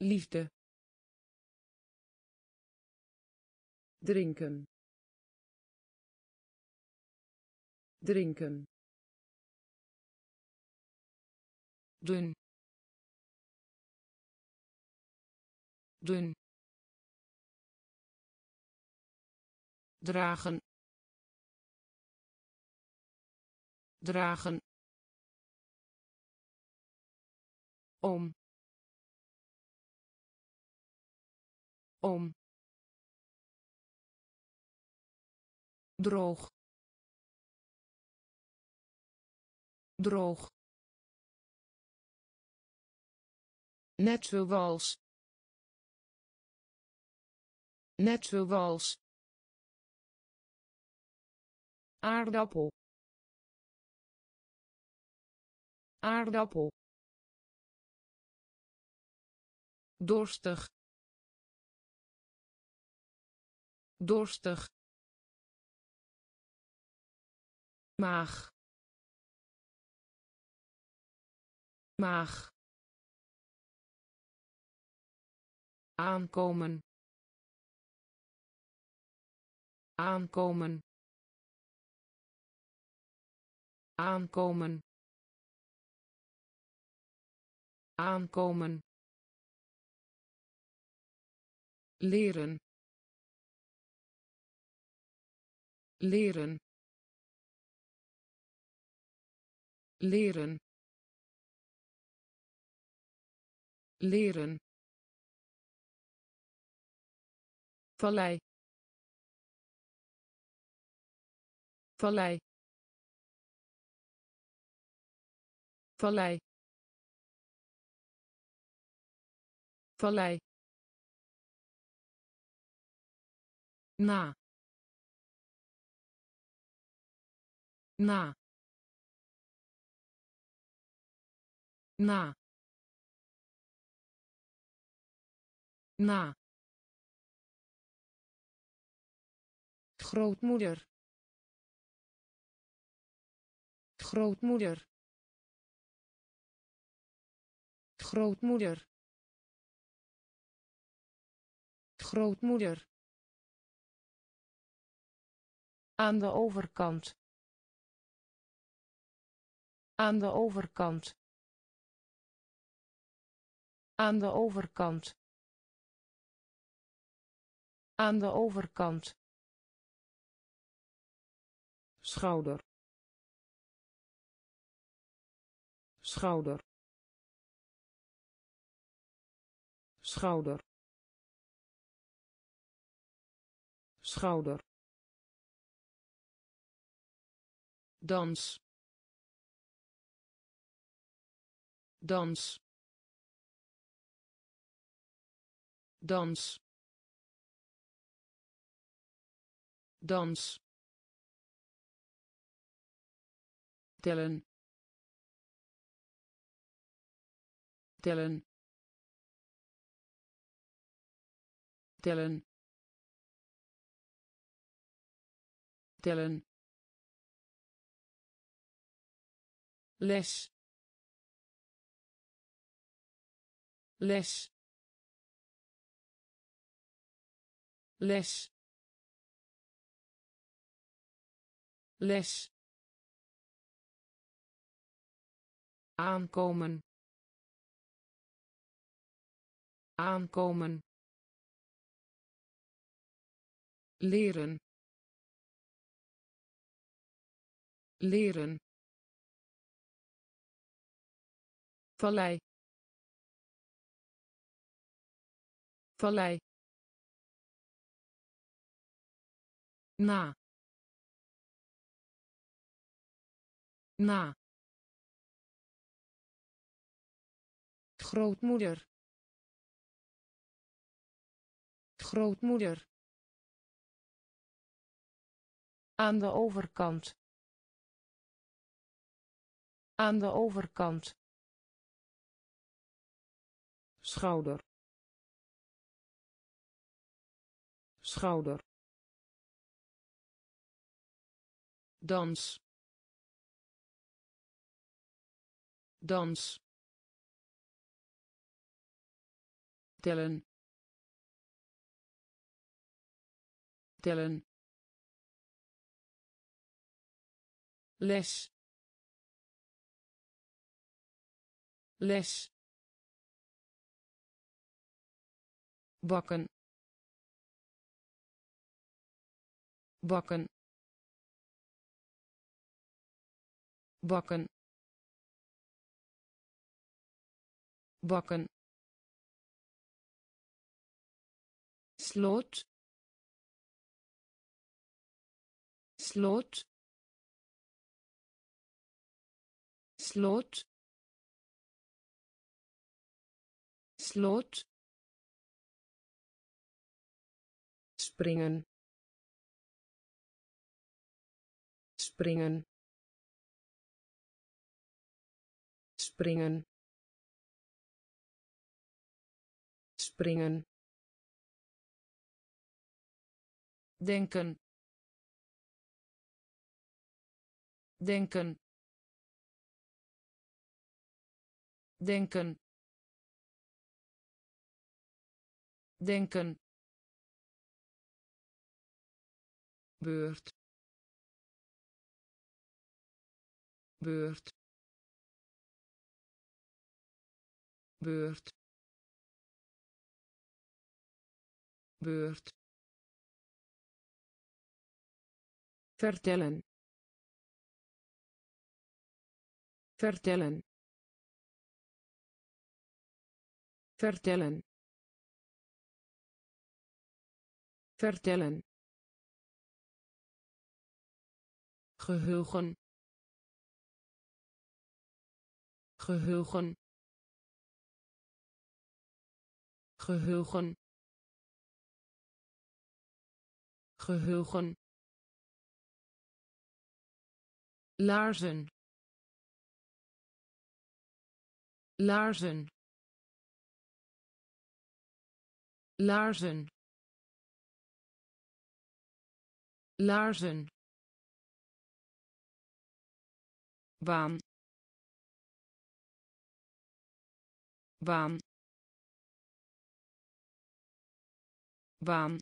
Liefde. Drinken. Drinken. Dun. Dun. Dragen. Dragen om. Om. Droog. Droog. Net zoals. Net zoals. Aardappel. Aardappel dorstig. Dorstig. Maag. Maag. Aankomen. Aankomen. Aankomen. Aankomen leren. Leren. Leren. Leren. Vallei. Vallei. Vallei. Vallei na. Na. Na. Na. Grootmoeder. Grootmoeder. Grootmoeder. Grootmoeder aan de overkant. Aan de overkant. Aan de overkant. Aan de overkant. Schouder. Schouder. Schouder. Schouder dans dans dans dans. Tellen. Tellen. Tellen. Tellen les. Les. Les. Les. Aankomen. Aankomen. Leren. Leren vallei. Vallei. Na. Na. Grootmoeder. Grootmoeder. Aan de overkant. Aan de overkant schouder. Schouder. Dans. Dans. Tellen. Tellen. Les. Les bakken. Bakken. Bakken. Bakken. Sloot. Sloot. Sloot. Sloot springen. Springen. Springen. Springen. Denken. Denken. Denken. Denken beurt beurt beurt beurt vertellen. Vertellen. Vertellen. Vertellen geheugen. Geheugen. Geheugen. Geheugen. Laarzen. Laarzen. Laarzen. Laarzen baan. Baan. Baan.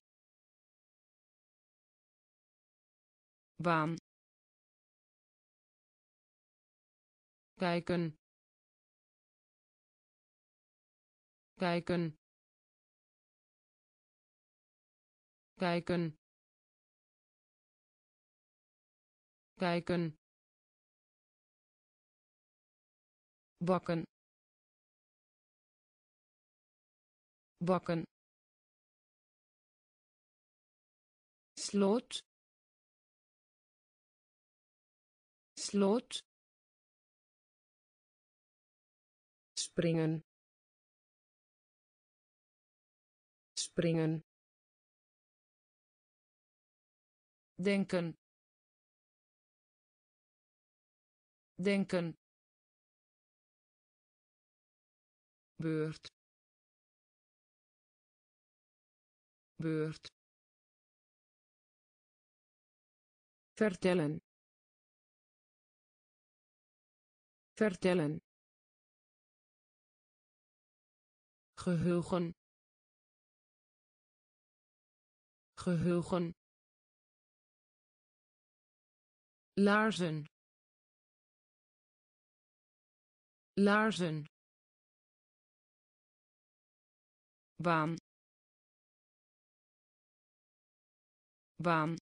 Baan. Kijken. Kijken. Kijken. Kijken bakken. Bakken. Sloot. Sloot. Springen. Springen. Denken. Denken beurt beurt vertellen. Vertellen. Geheugen. Geheugen. Laarzen. Laarzen baan. Baan.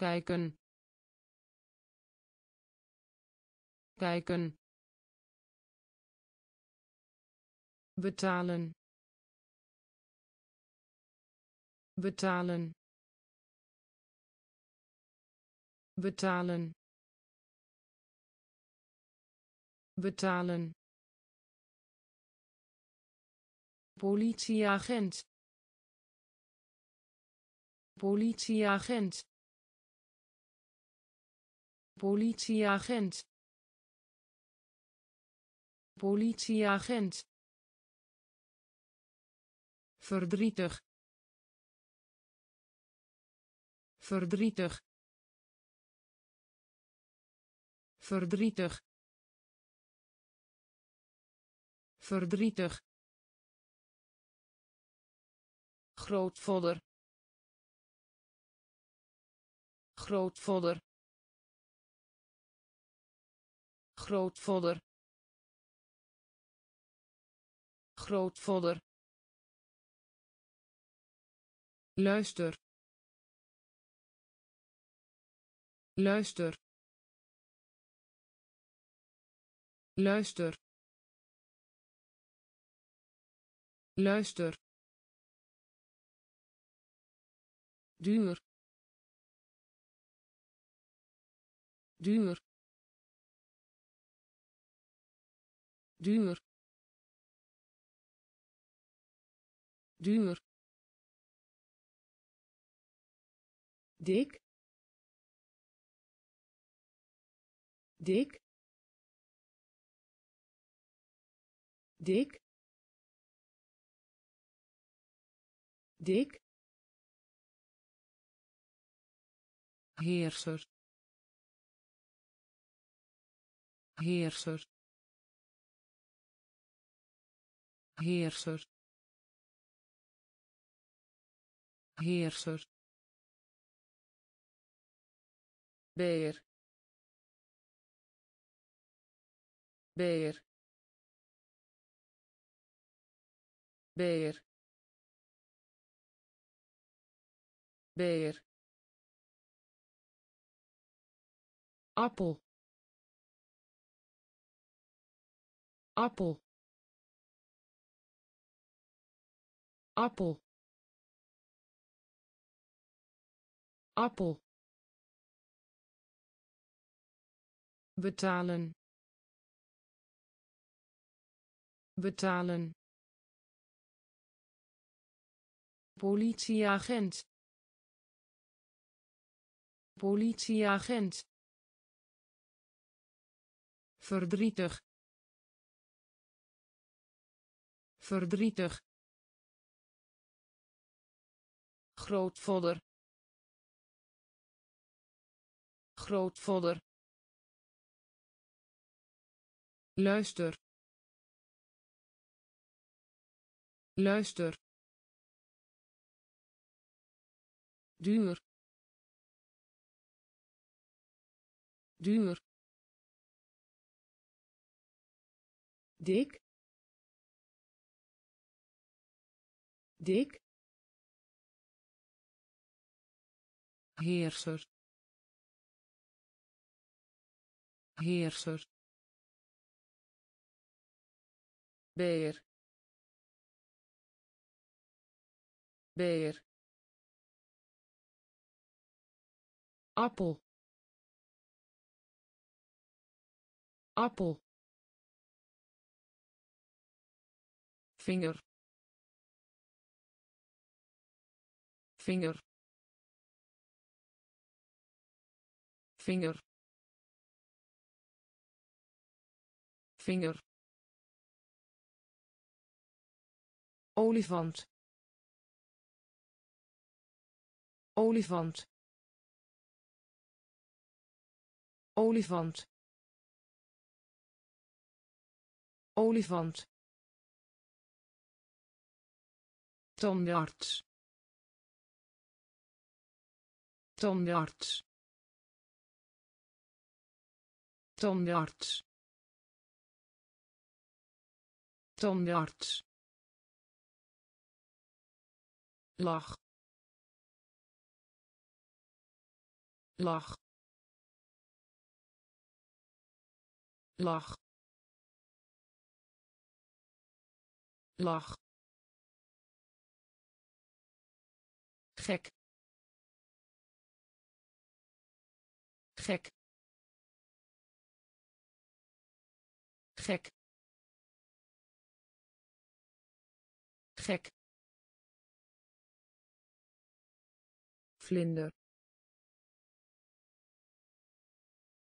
Kijken. Kijken. Betalen. Betalen. Betalen. Betalen politieagent. Politieagent. Politieagent. Politieagent. Verdrietig. Verdrietig. Verdrietig. Verdrietig grootvader. Grootvader. Grootvader. Grootvader. Luister. Luister. Luister. Luister duur. Duur. Duur. Duur. Dik. Dik. Dik. Dik heerser. Heerser. Heerser. Heerser. Beer. Beer. Beer. Beer appel. Appel. Appel. Appel. Betalen. Betalen. Politieagent. Politieagent verdrietig. Verdrietig. Grootvader grootvader luister. Luister. Duur. Duur dik. Dik. Heerser. Heerser. Beer. Beer. Appel. Appel vinger. Vinger. Vinger. Vinger. Olifant. Olifant. Olifant. Olifant tandarts. Tandarts. Tandarts. Tandarts. Lach. Lach. Lach. Lach gek. Gek. Gek. Gek. Vlinder.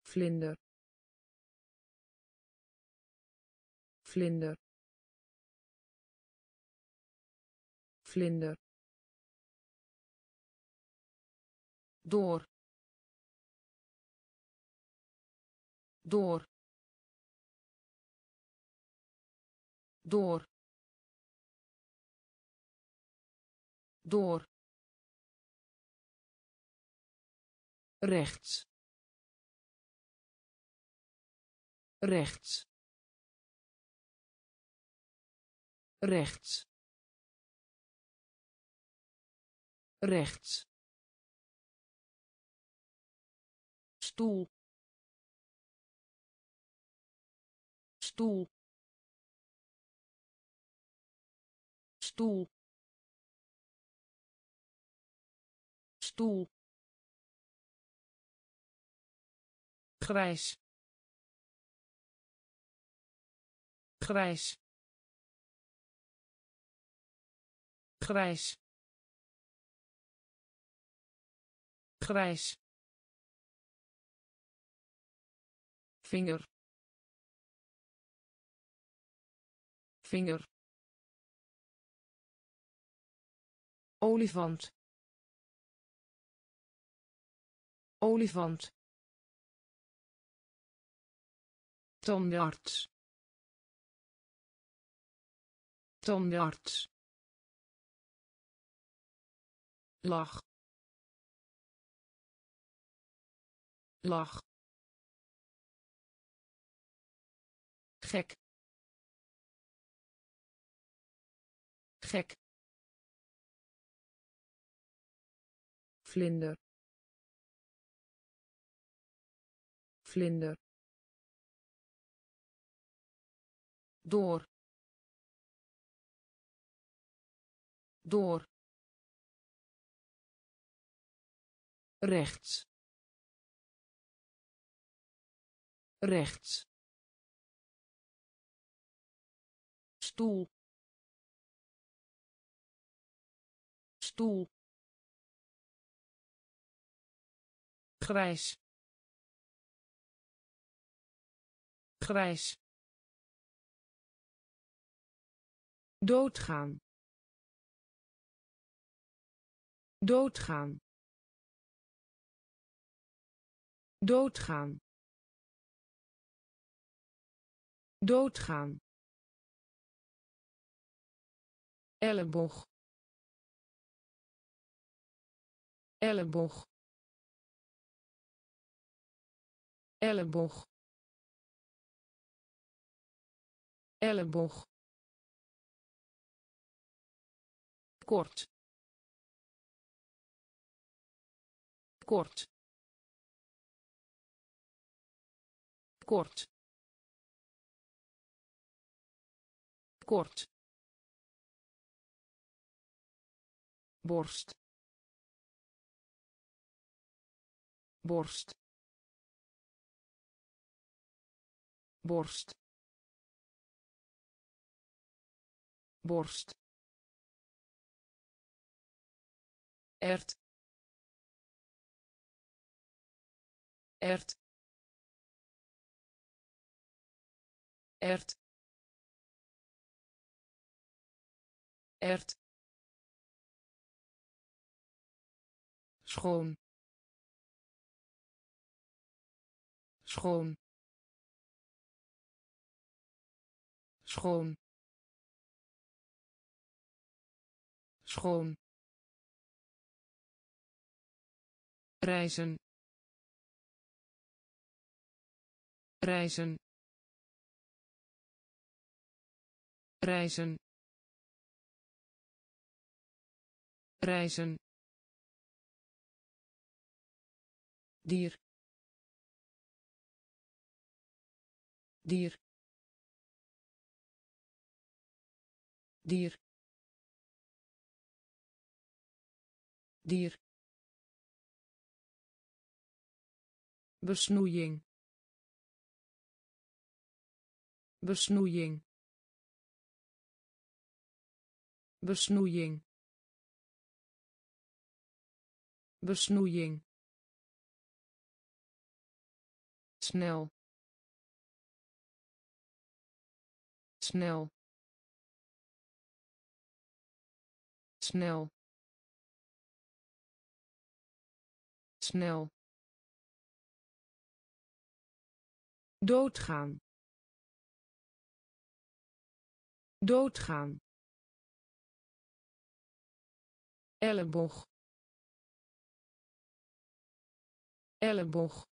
Vlinder. Vlinder. Vlinder door door door door. Rechts. Rechts. Rechts. Rechts stoel. Stoel. Stoel. Stoel. Grijs. Grijs. Grijs. Grijs vinger vinger olifant. Olifant. Tandarts. Tandarts. Lach. Lach gek. Gek. Vlinder. Vlinder. Door. Door. Rechts. Rechts stoel. Stoel. Grijs. Grijs. Doodgaan. Doodgaan. Doodgaan. Doodgaan elleboog. Elleboog. Elleboog. Elleboog. Kort. Kort. Kort. Kort borst. Borst. Borst. Borst. Ert. Ert. Ert. Ert schoon. Schoon. Schoon. Schoon. Reizen. Reizen. Reizen. Reizen dier dier dier dier. Besnoeiing. Besnoeiing. Besnoeiing. Besnoeiing snel. Snel. Snel. Snel. Doodgaan. Doodgaan. Elleboog. Elleboog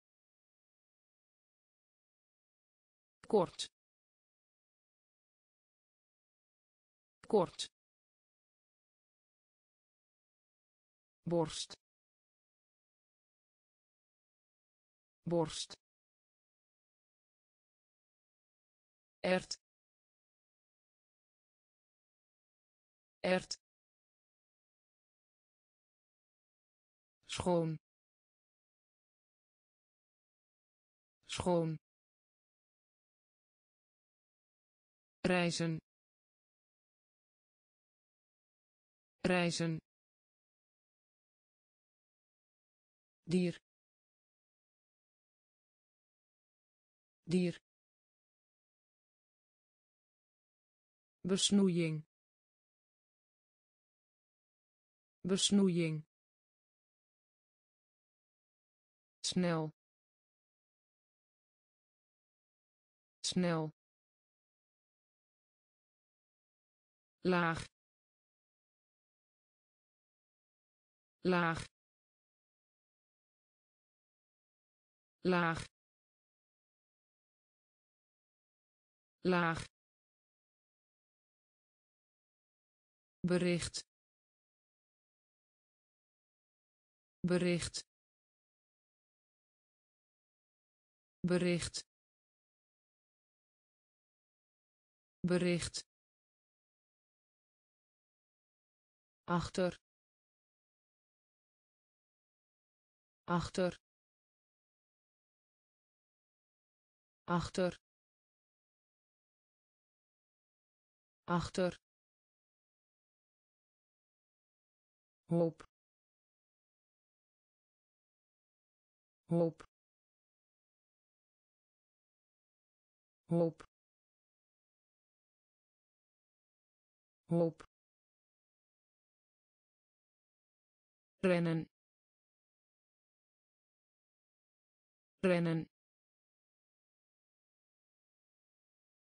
kort. Kort. Borst. Borst. Ert. Ert. Schoon. Schoon reizen. Reizen. Dier. Dier. Besnoeiing. Besnoeiing. Snel. Snel laag laag laag laag. Bericht. Bericht. Bericht. Bericht achter. Achter. Achter. Achter. Hoop. Hoop. Hoop. Hoop rennen. Rennen.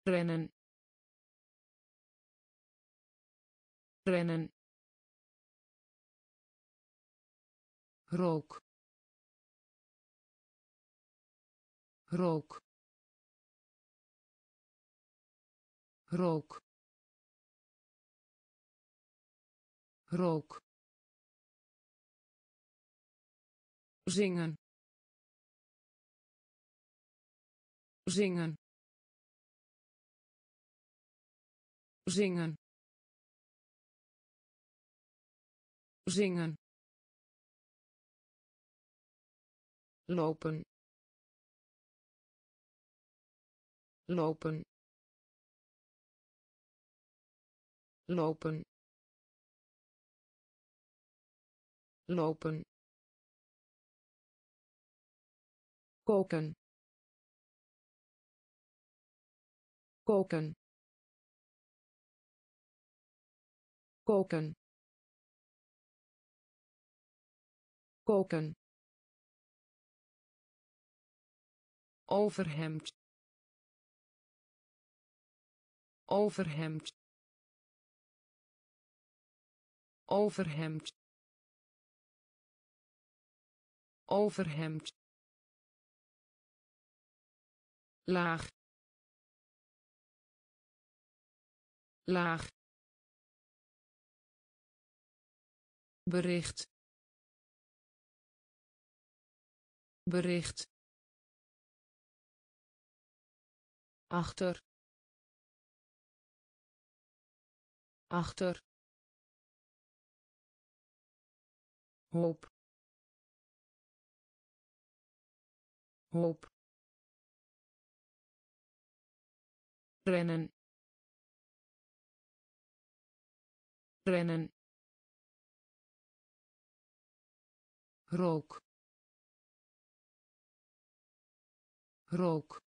Rennen. Rennen. Rook. Rook. Rook. Rook zingen. Zingen. Zingen. Zingen. Lopen. Lopen. Lopen. Lopen koken. Koken. Koken. Koken. Overhemd. Overhemd. Overhemd. Overhemd laag laag bericht bericht achter achter hoop hoop rennen. Rennen. Rook. Rook.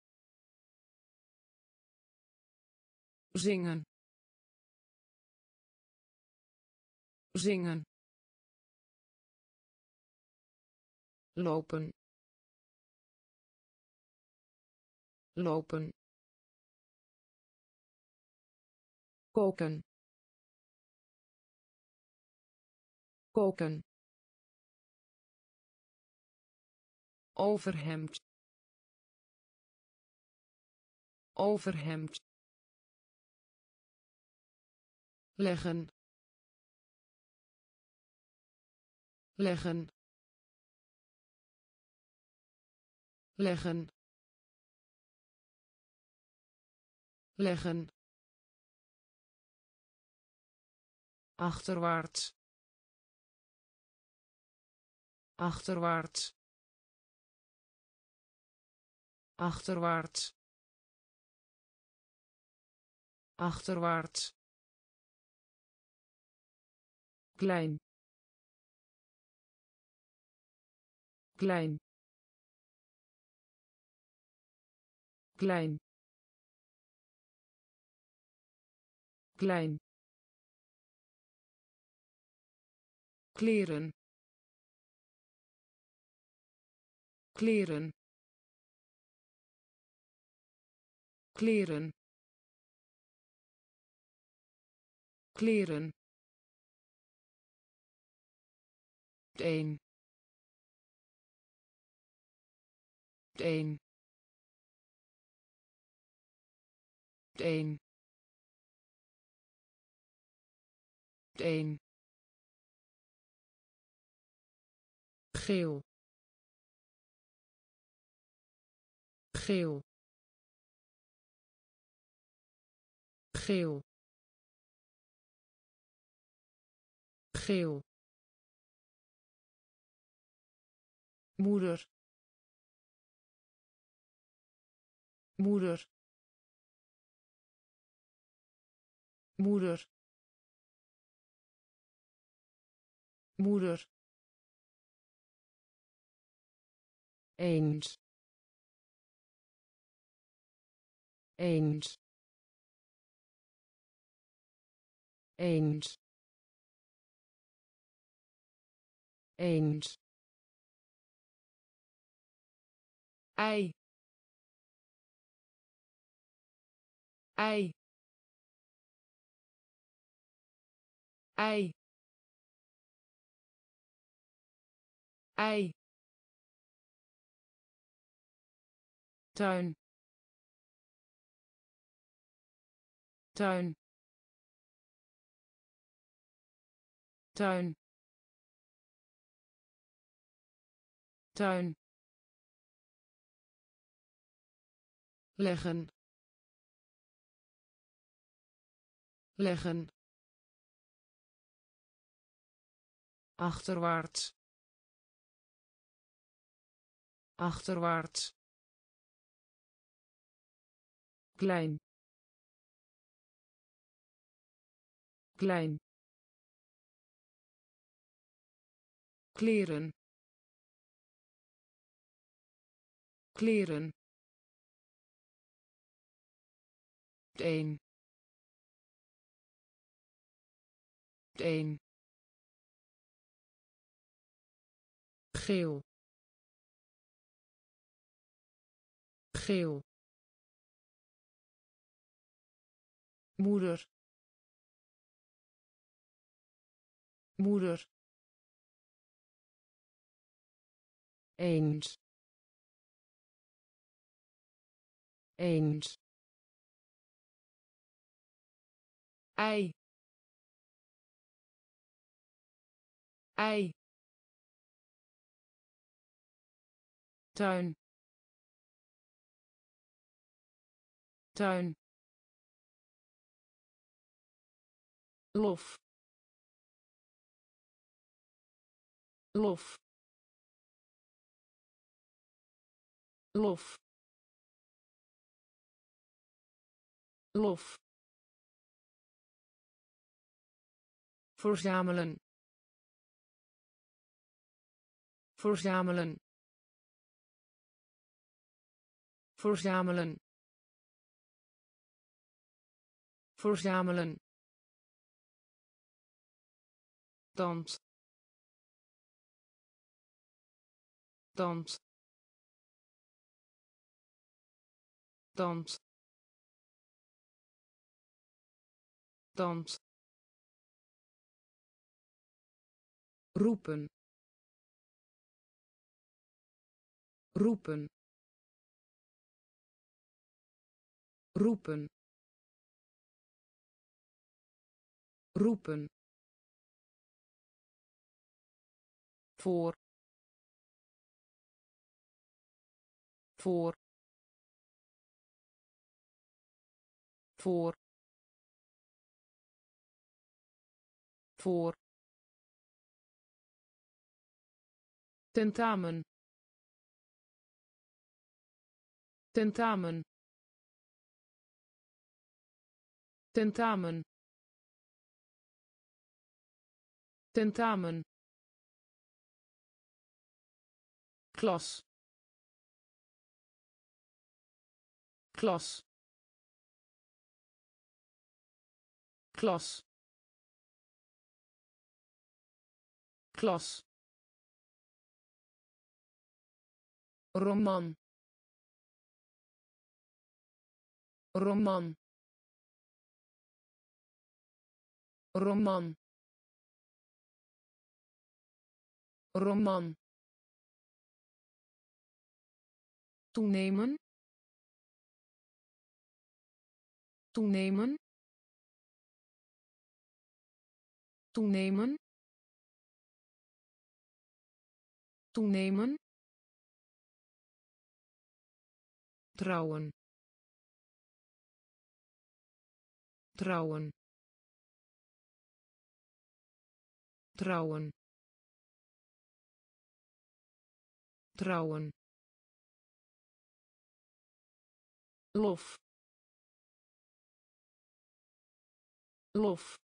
Zingen. Zingen. Lopen. Lopen koken. Koken. Overhemd. Overhemd. Leggen. Leggen. Leggen. Leggen achterwaarts. Achterwaarts. Achterwaarts. Achterwaarts. Klein. Klein. Klein. Klein kleren. Kleren. Kleren. Kleren. Een een een een geel. Geel. Geel. Geel. Moeder. Moeder. Moeder. Moeder eens. Eens. Eens. Eens. Ei. Ei. Ei. Ei tuin. Tuin. Tuin. Tuin. Leggen. Leggen. Achterwaarts. Achterwaarts klein. Klein. Kleren. Kleren. Een een geel. Geel moeder. Moeder. Eens. Eens. Ei. Ei. Tuin. Tuin lof lof lof lof. Verzamelen verzamelen verzamelen. Verzamelen tand tand tand tand roepen. Roepen. Roepen. Roepen voor voor voor voor. Tentamen. Tentamen. Tentamen. Tentamen klas. Klas. Klas. Klas. Roman. Roman. Roman. Roman toenemen. Toenemen. Toenemen. Toenemen. Trouwen. Trouwen. Trouwen. Trouwen lof lof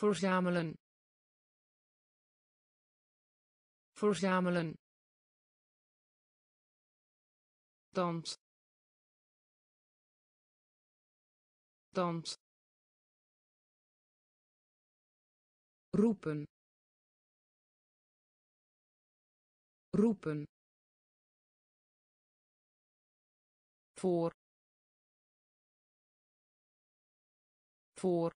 verzamelen verzamelen dans dans roepen roepen voor voor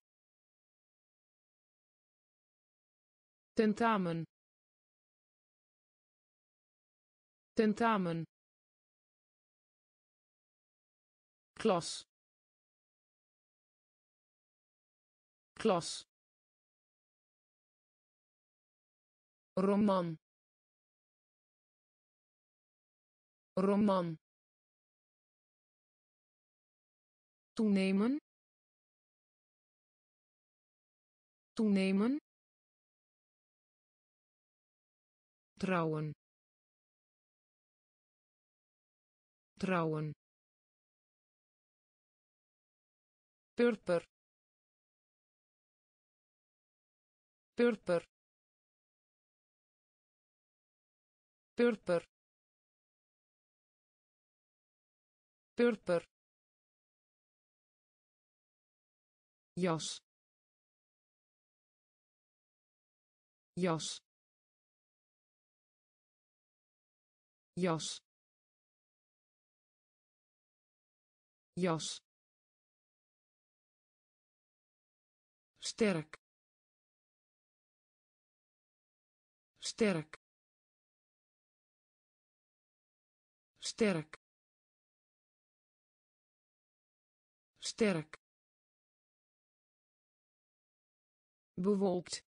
tentamen tentamen klas klas roman roman toenemen. Toenemen. Trouwen. Trouwen. Purper. Purper. Purper. Purper jas. Jas. Jas. Jas. Sterk. Sterk. Sterk. Sterk bewolkt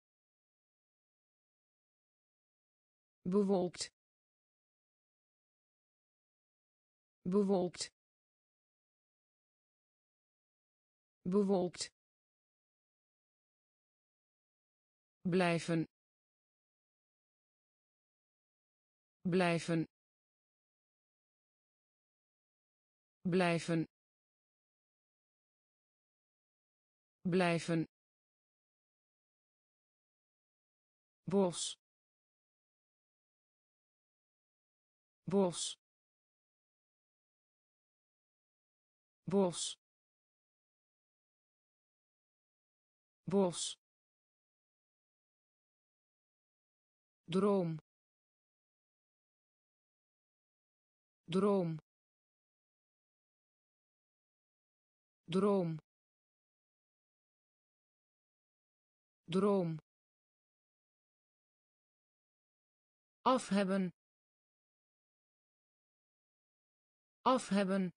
bewolkt bewolkt bewolkt blijven. Blijven. Blijven. Blijven bos. Bos. Bos. Bos. Droom. Droom. Droom. Droom af hebben. Af hebben.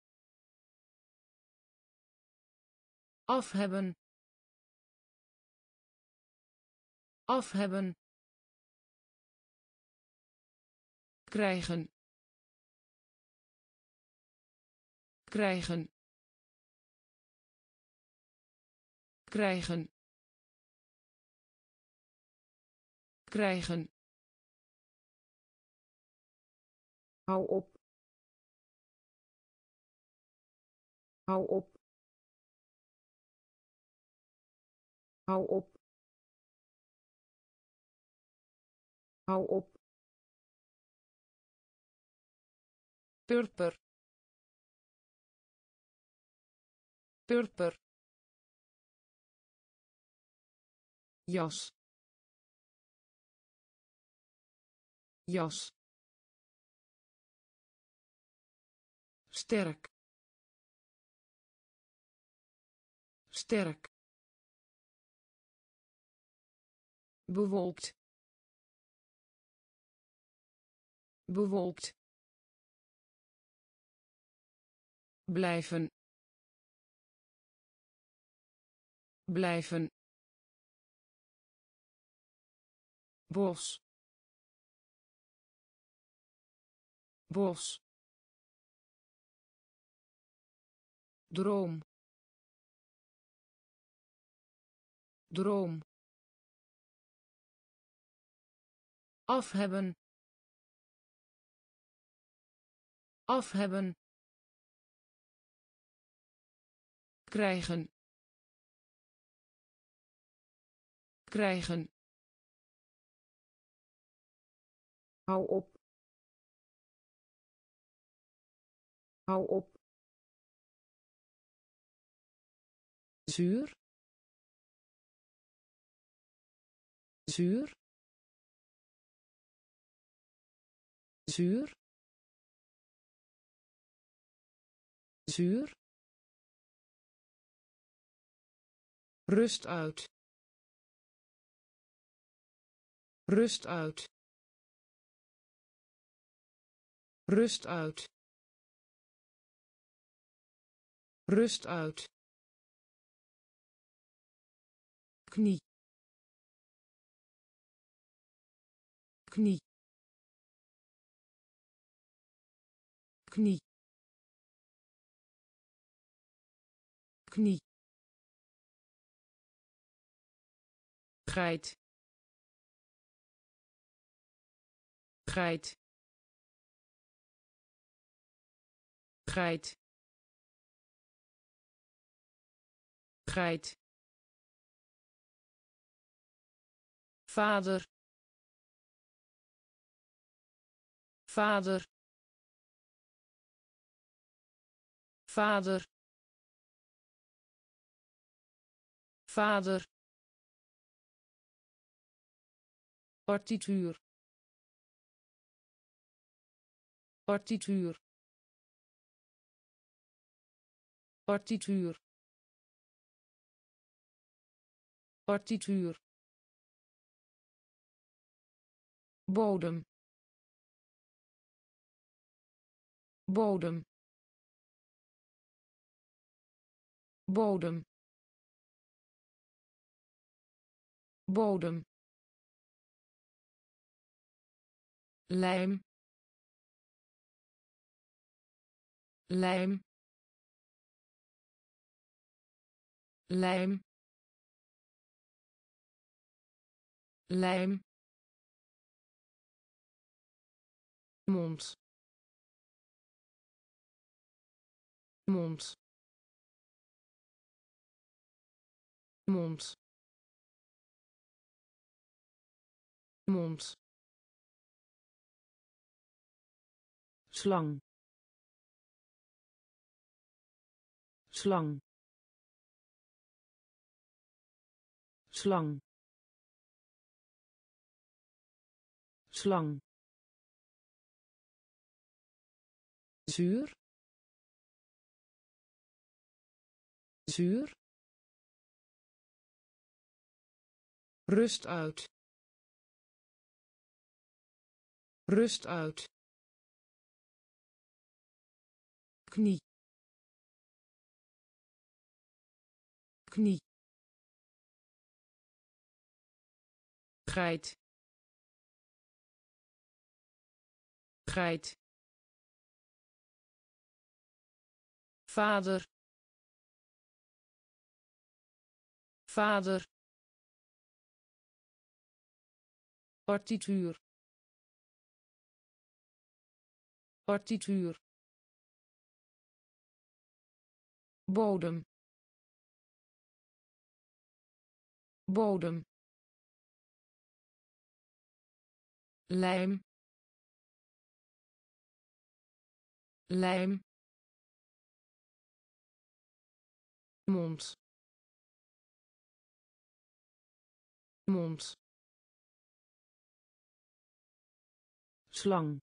Af hebben. Af hebben. Krijgen. Krijgen. Krijgen. Krijgen hou op. Hou op. Hou op. Hou op. Purper purper jas. Jas sterk. Sterk. Bewolkt. Bewolkt. Blijven. Blijven. Bos. Bos droom. Droom. Af hebben. Af hebben. Krijgen. Krijgen. Hou op. Hou op zuur. Zuur. Zuur. Zuur. Rust uit. Rust uit. Rust uit. Rust uit knie. Knie. Knie. Knie. Geit. Geit. Geit. Geit vader. Vader. Vader. Vader. Partituur. Partituur. Partituur. Partituur bodem. Bodem. Bodem. Bodem. Lijm. Lijm. Lijm. Lijm mond. Mond. Mond. Mond. Slang. Slang. Slang. Slang zuur. Zuur. Rust uit. Rust uit. Knie. Knie. Geit. Geit vader. Vader. Partituur. Partituur. Bodem. Bodem. Lijm. Lijm mond. Mond. Slang.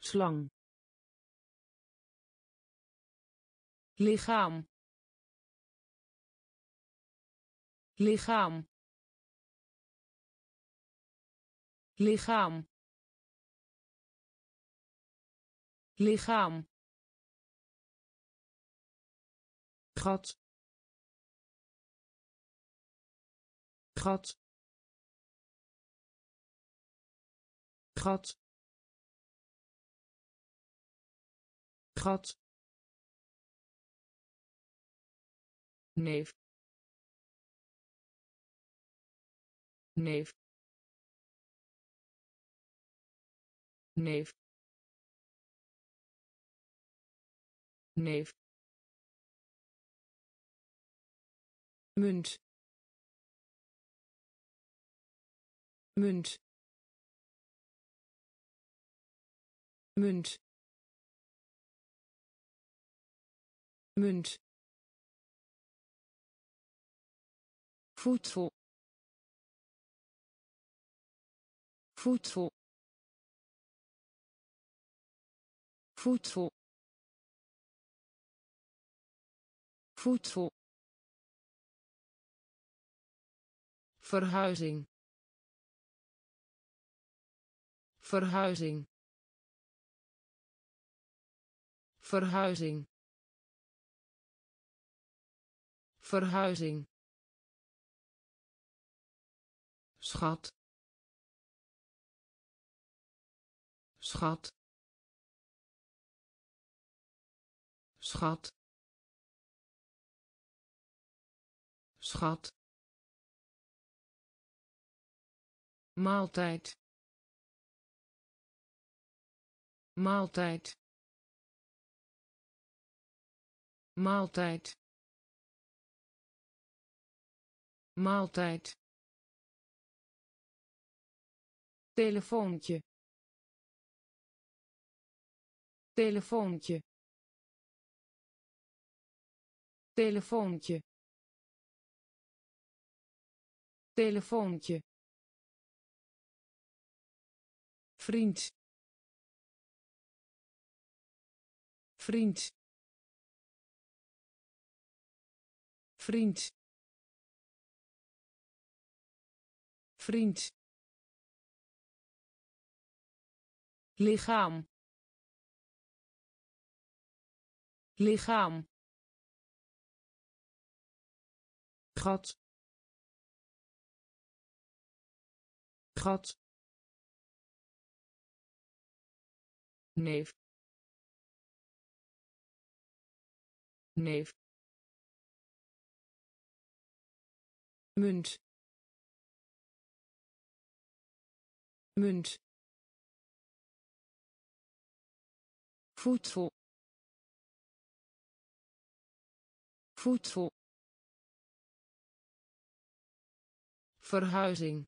Slang. Lichaam. Lichaam. Lichaam. Lichaam gat. Gat. Gat. Gat. Neef. Neef. Neef. Neef munt. Munt. Munt. Munt. Voedsel. Voedsel. Voedsel. Voedsel verhuizing. Verhuizing. Verhuizing. Verhuizing. Schat. Schat. Schat. Schat maaltijd. Maaltijd. Maaltijd. Maaltijd. Telefoontje. Telefoontje. Telefoontje. Telefoontje vriend. Vriend. Vriend. Vriend. Lichaam. Lichaam. Gat. Gat neef neef munt munt voedsel voedsel verhuizing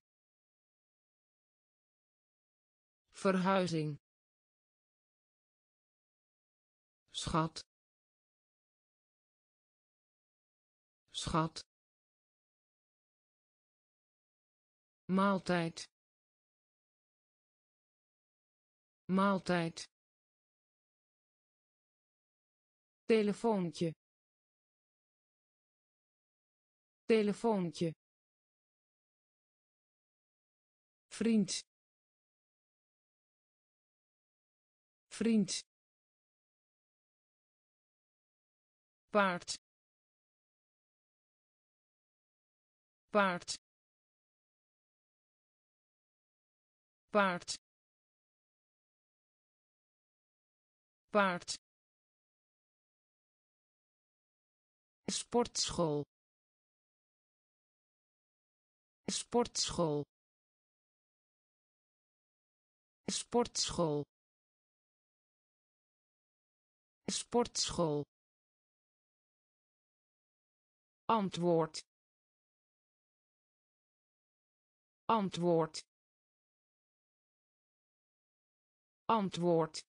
verhuizing schat. Schat. Maaltijd. Maaltijd. Telefoontje. Telefoontje. Vriend. Vriend paard. Paard. Paard. Paard. Sportschool. Sportschool. Sportschool. Sportschool antwoord. Antwoord. Antwoord.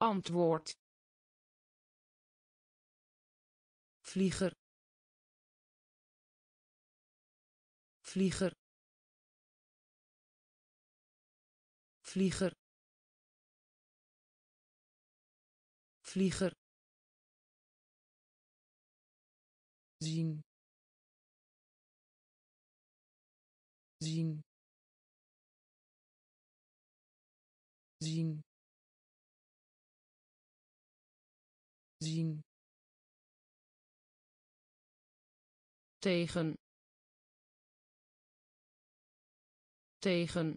Antwoord. Vlieger. Vlieger. Vlieger. Vlieger zien. Zien. Zien. Zien. Tegen. Tegen.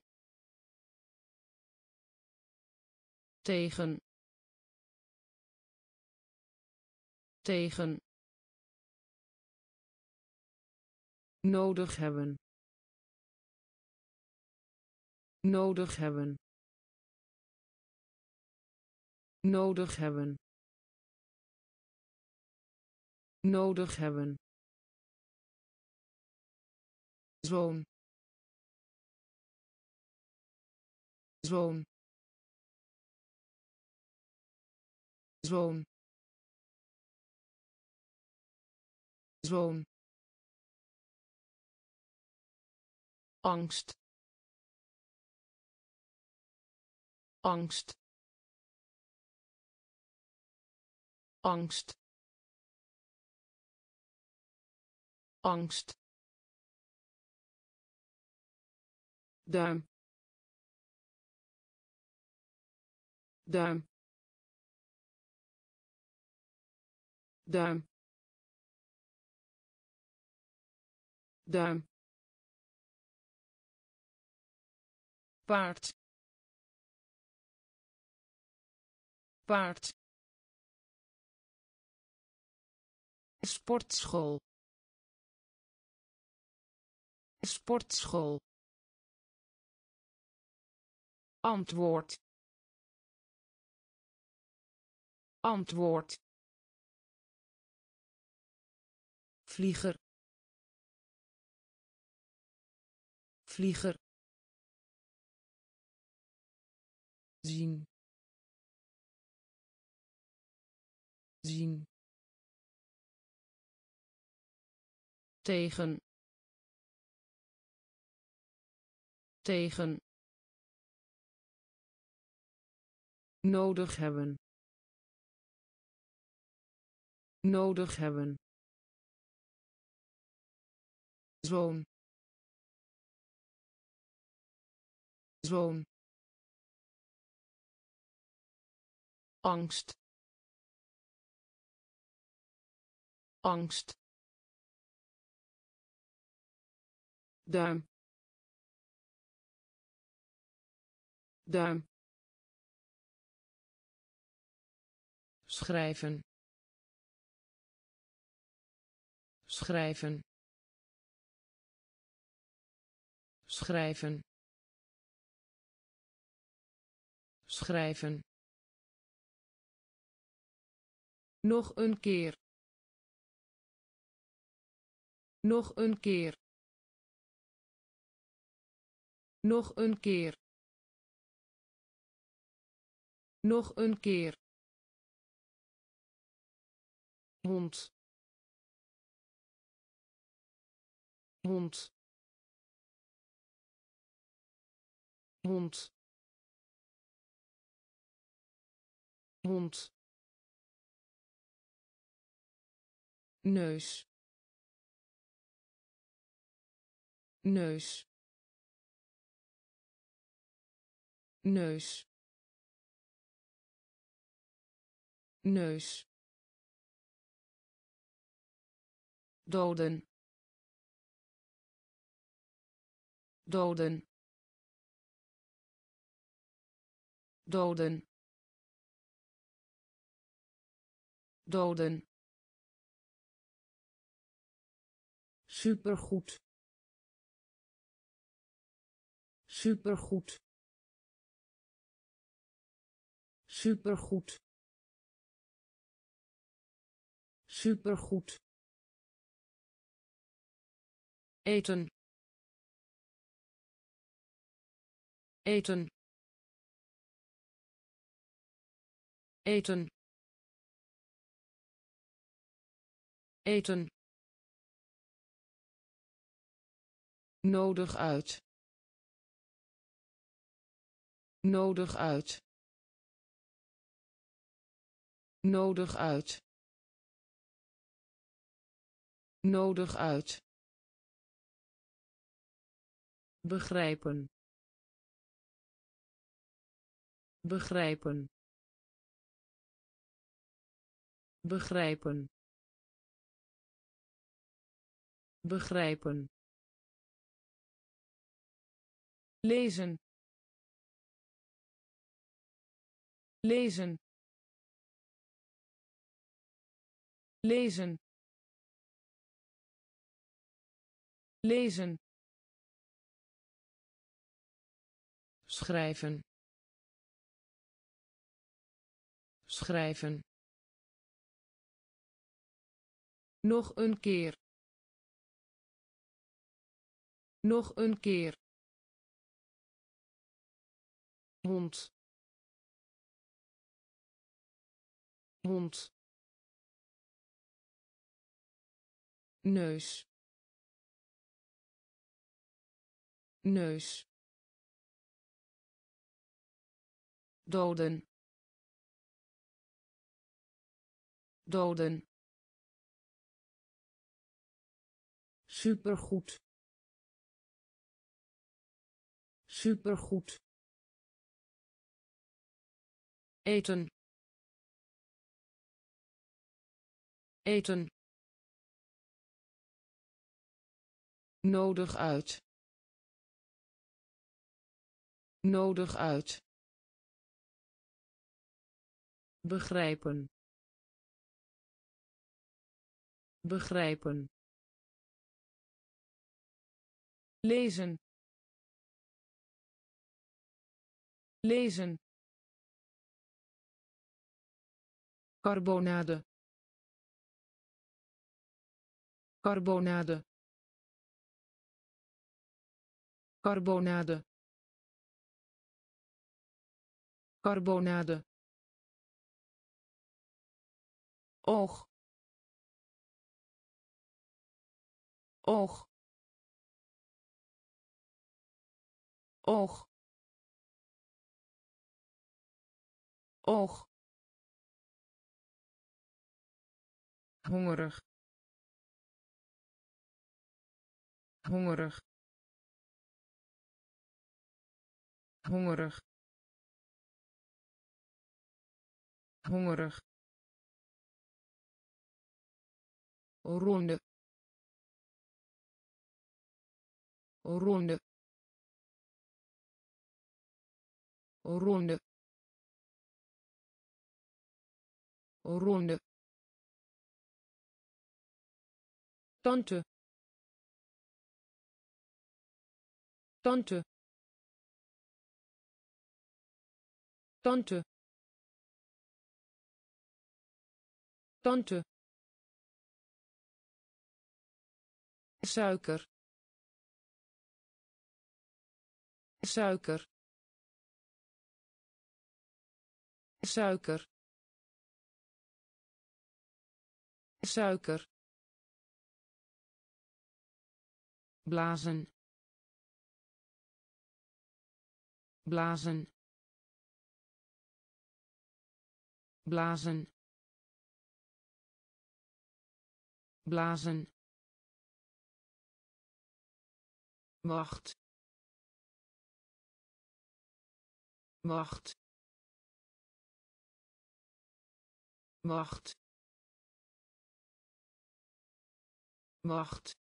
Tegen. Tegen nodig hebben. Nodig hebben. Nodig hebben. Nodig hebben. Zoon. Zoon. Zoon. Zoon angst angst angst angst. Duim. Duim. Duim. Duim paard. Paard. Sportschool. Sportschool. Antwoord. Antwoord. Vlieger. Vlieger zien. Zien. Tegen. Tegen. Nodig hebben. Nodig hebben. Zoon. Zoon angst. Angst. Duim. Duim. Schrijven. Schrijven. Schrijven. Schrijven nog een keer. Nog een keer. Nog een keer. Nog een keer. Hond. Hond. Hond. Hond neus. Neus. Neus. Neus. Doden. Doden. Doden. Doden supergoed. Supergoed. Supergoed. Supergoed. Eten. Eten. Eten. Eten nodig uit. Nodig uit. Nodig uit. Nodig uit. Begrijpen. Begrijpen. Begrijpen. Begrijpen lezen lezen lezen lezen. Schrijven. Schrijven. Nog een keer. Nog een keer hond. Hond. Neus. Neus. Doden. Doden. Supergoed. Supergoed eten. Eten. Nodig uit. Nodig uit. Begrijpen. Begrijpen. Lezen. Lezen carbonade. Carbonade. Carbonade. Carbonade. Oog. Oog. Oog. Oog hongerig. Hongerig. Hongerig. Hongerig. Ronde. Ronde. Ronde. Ronde tante. Tante. Tante. Tante. Suiker. Suiker. Suiker. Suiker blazen. Blazen. Blazen. Blazen. Wacht. Wacht. Wacht. Wacht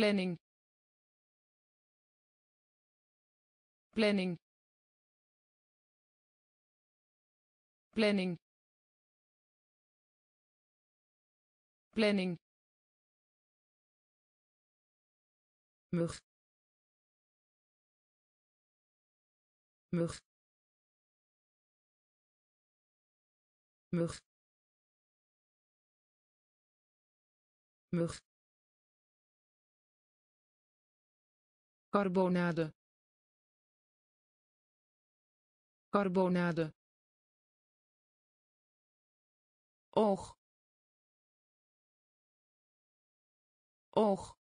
planning. Planning. Planning. Planning. Mug. Mug. Mug. Mug carbonade. Carbonade. Oog. Oog.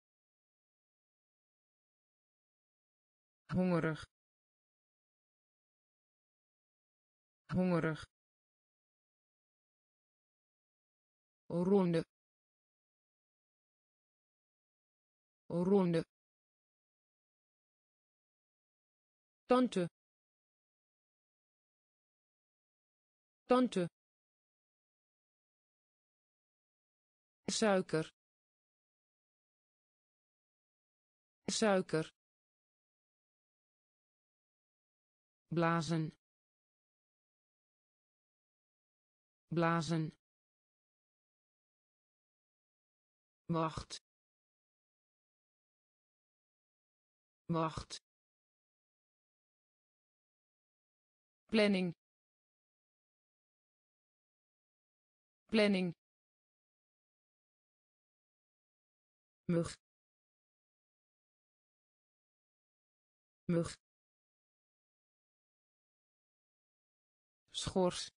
Hongerig. Hongerig. Ronde. Ronde tante. Tante. Suiker. Suiker. Blazen. Blazen. Wacht. Wacht planning. Planning. Mug. Mug. Schors.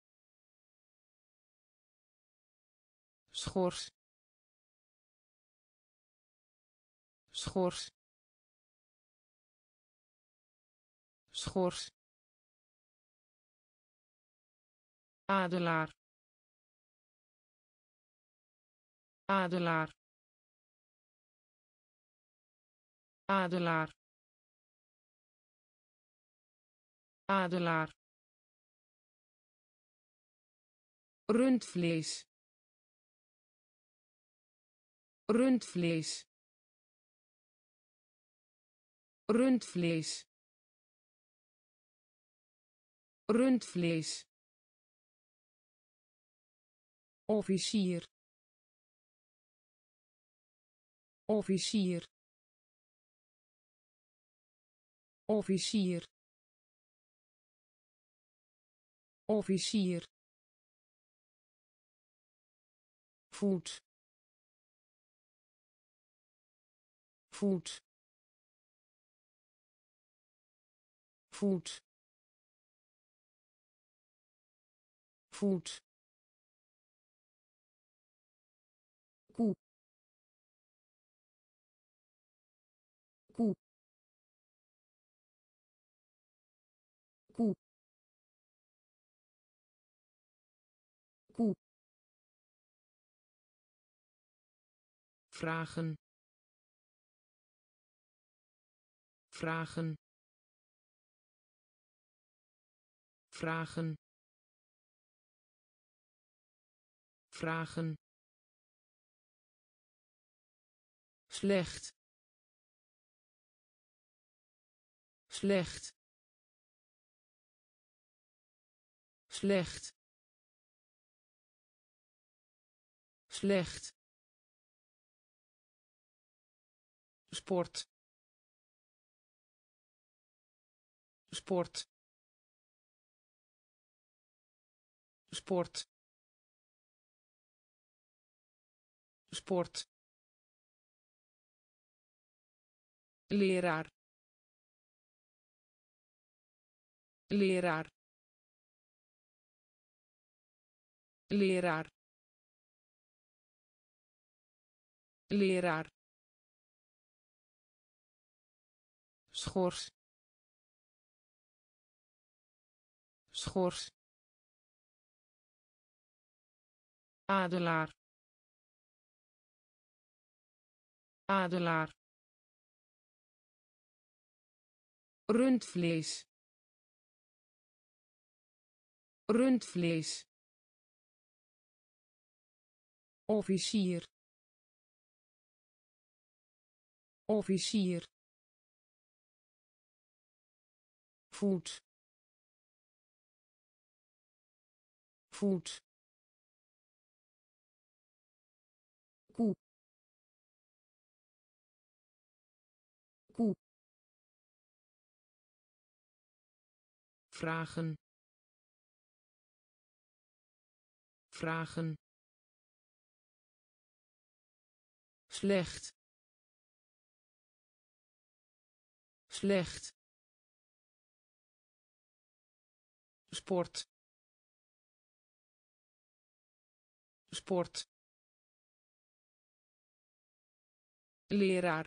Schors. Schors. Schors adelaar. Adelaar. Adelaar. Adelaar. Rundvlees. Rundvlees. Rundvlees. Rundvlees officier. Officier. Officier. Officier. Voet. Voet. Voet. Voet vragen vragen vragen vragen. Slecht. Slecht. Slecht. Slecht sport. Sport. Sport. Sport. Leraar. Leraar. Leraar. Leraar schors. Schors. Adelaar. Adelaar. Rundvlees. Rundvlees. Officier. Officier voet voet koe. Koe. Vragen. Vragen. Slecht. Slecht sport. Sport. Leraar.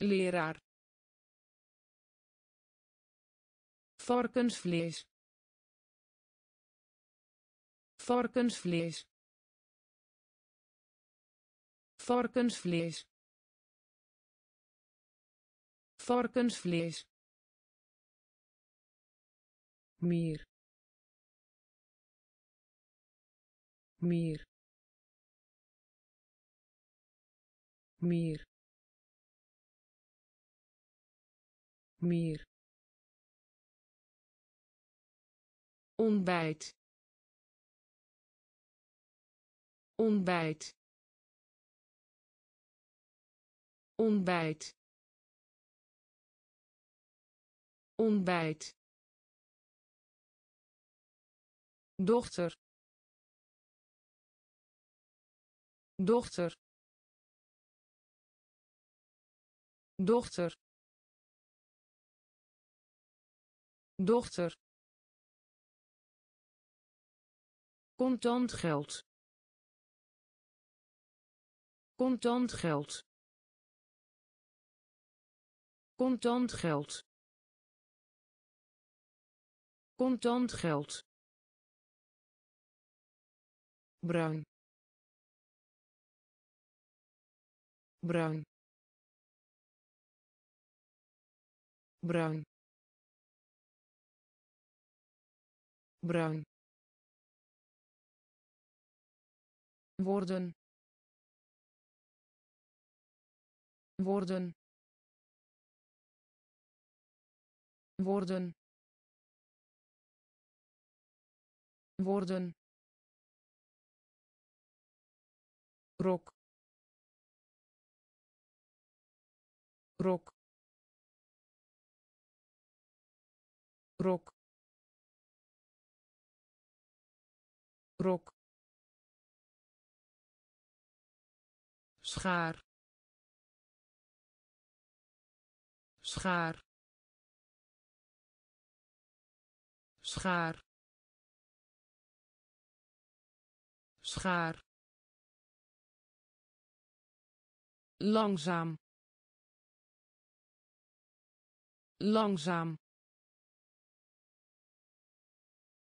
Leraar. Varkensvlees. Varkensvlees. Varkensvlees. Varkensvlees meer. Meer. Meer. Meer. Ontbijt. Ontbijt. Ontbijt. Ontbijt dochter. Dochter. Dochter. Dochter. Contant geld. Contant geld. Contant geld. Contant geld bruin. Bruin. Bruin. Bruin. Worden worden worden worden rok. Rok. Rok. Rok. Schaar. Schaar. Schaar. Schaar langzaam. Langzaam.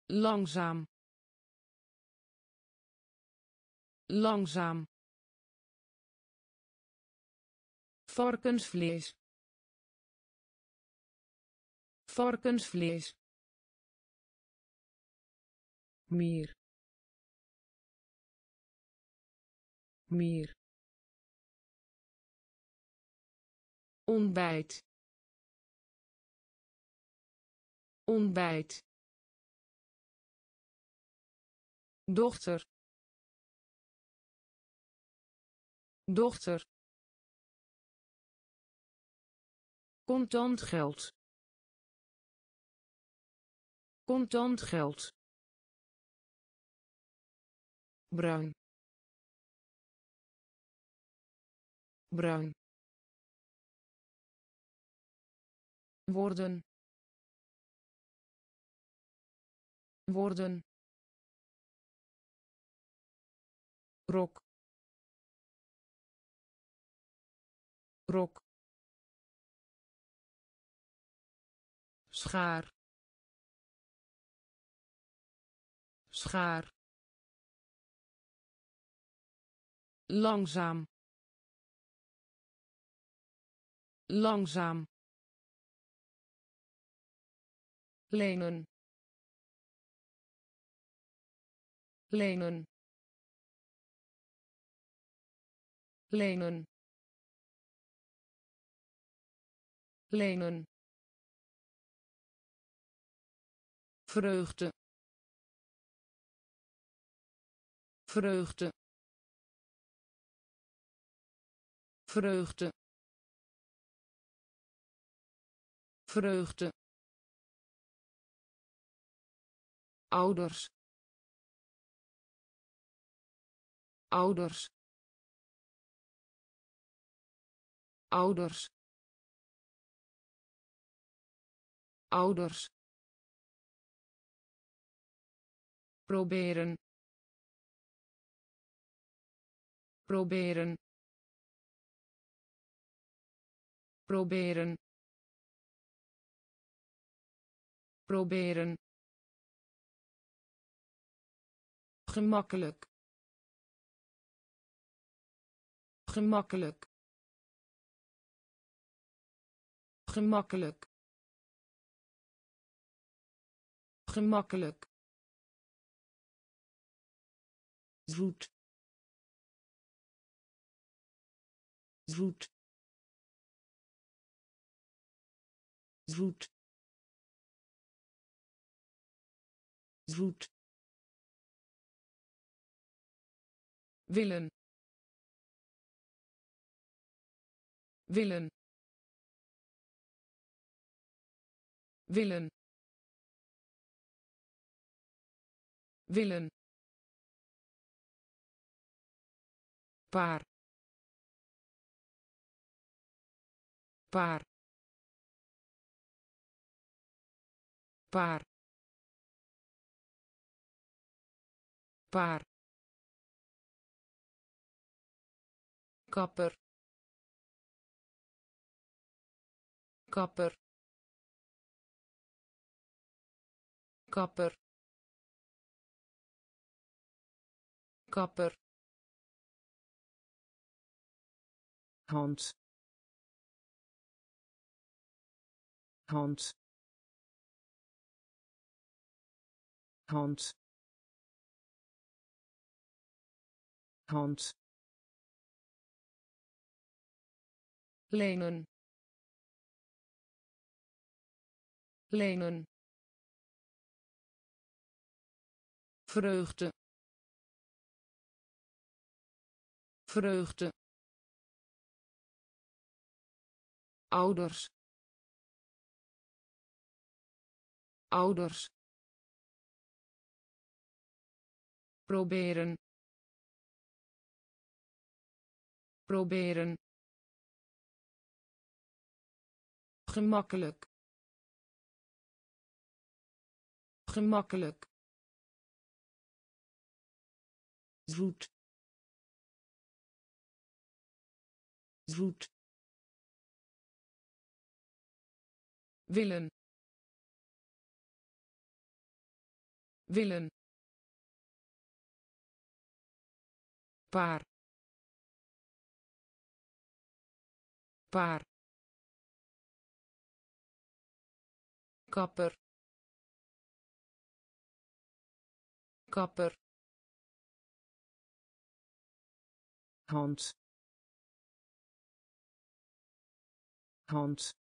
Langzaam. Langzaam. Varkensvlees. Varkensvlees. Meer meer ontbijt. Ontbijt. Dochter. Dochter. Contant geld. Contant geld. Bruin. Bruin worden. Worden. Rok. Rok. Schaar. Schaar. Langzaam. Langzaam lenen. Lenen. Lenen. Lenen. Vreugde. Vreugde. Vreugde. Vreugde ouders. Ouders. Ouders. Ouders. Proberen. Proberen. Proberen. Proberen gemakkelijk. Gemakkelijk. Gemakkelijk. Gemakkelijk. Zoet. Zoet. Zoet. Zoet willen. Willen. Willen. Willen. Paar. Paar. Paar. Paar kapper. Kapper. Kapper. Kapper. Hand hand hand hand lenen. Lenen. Vreugde. Vreugde. Ouders. Ouders. Proberen. Proberen gemakkelijk. Gemakkelijk. Zoet. Zoet. Willen. Willen. Paar. Paar kapper. Kapper. Hand. Hand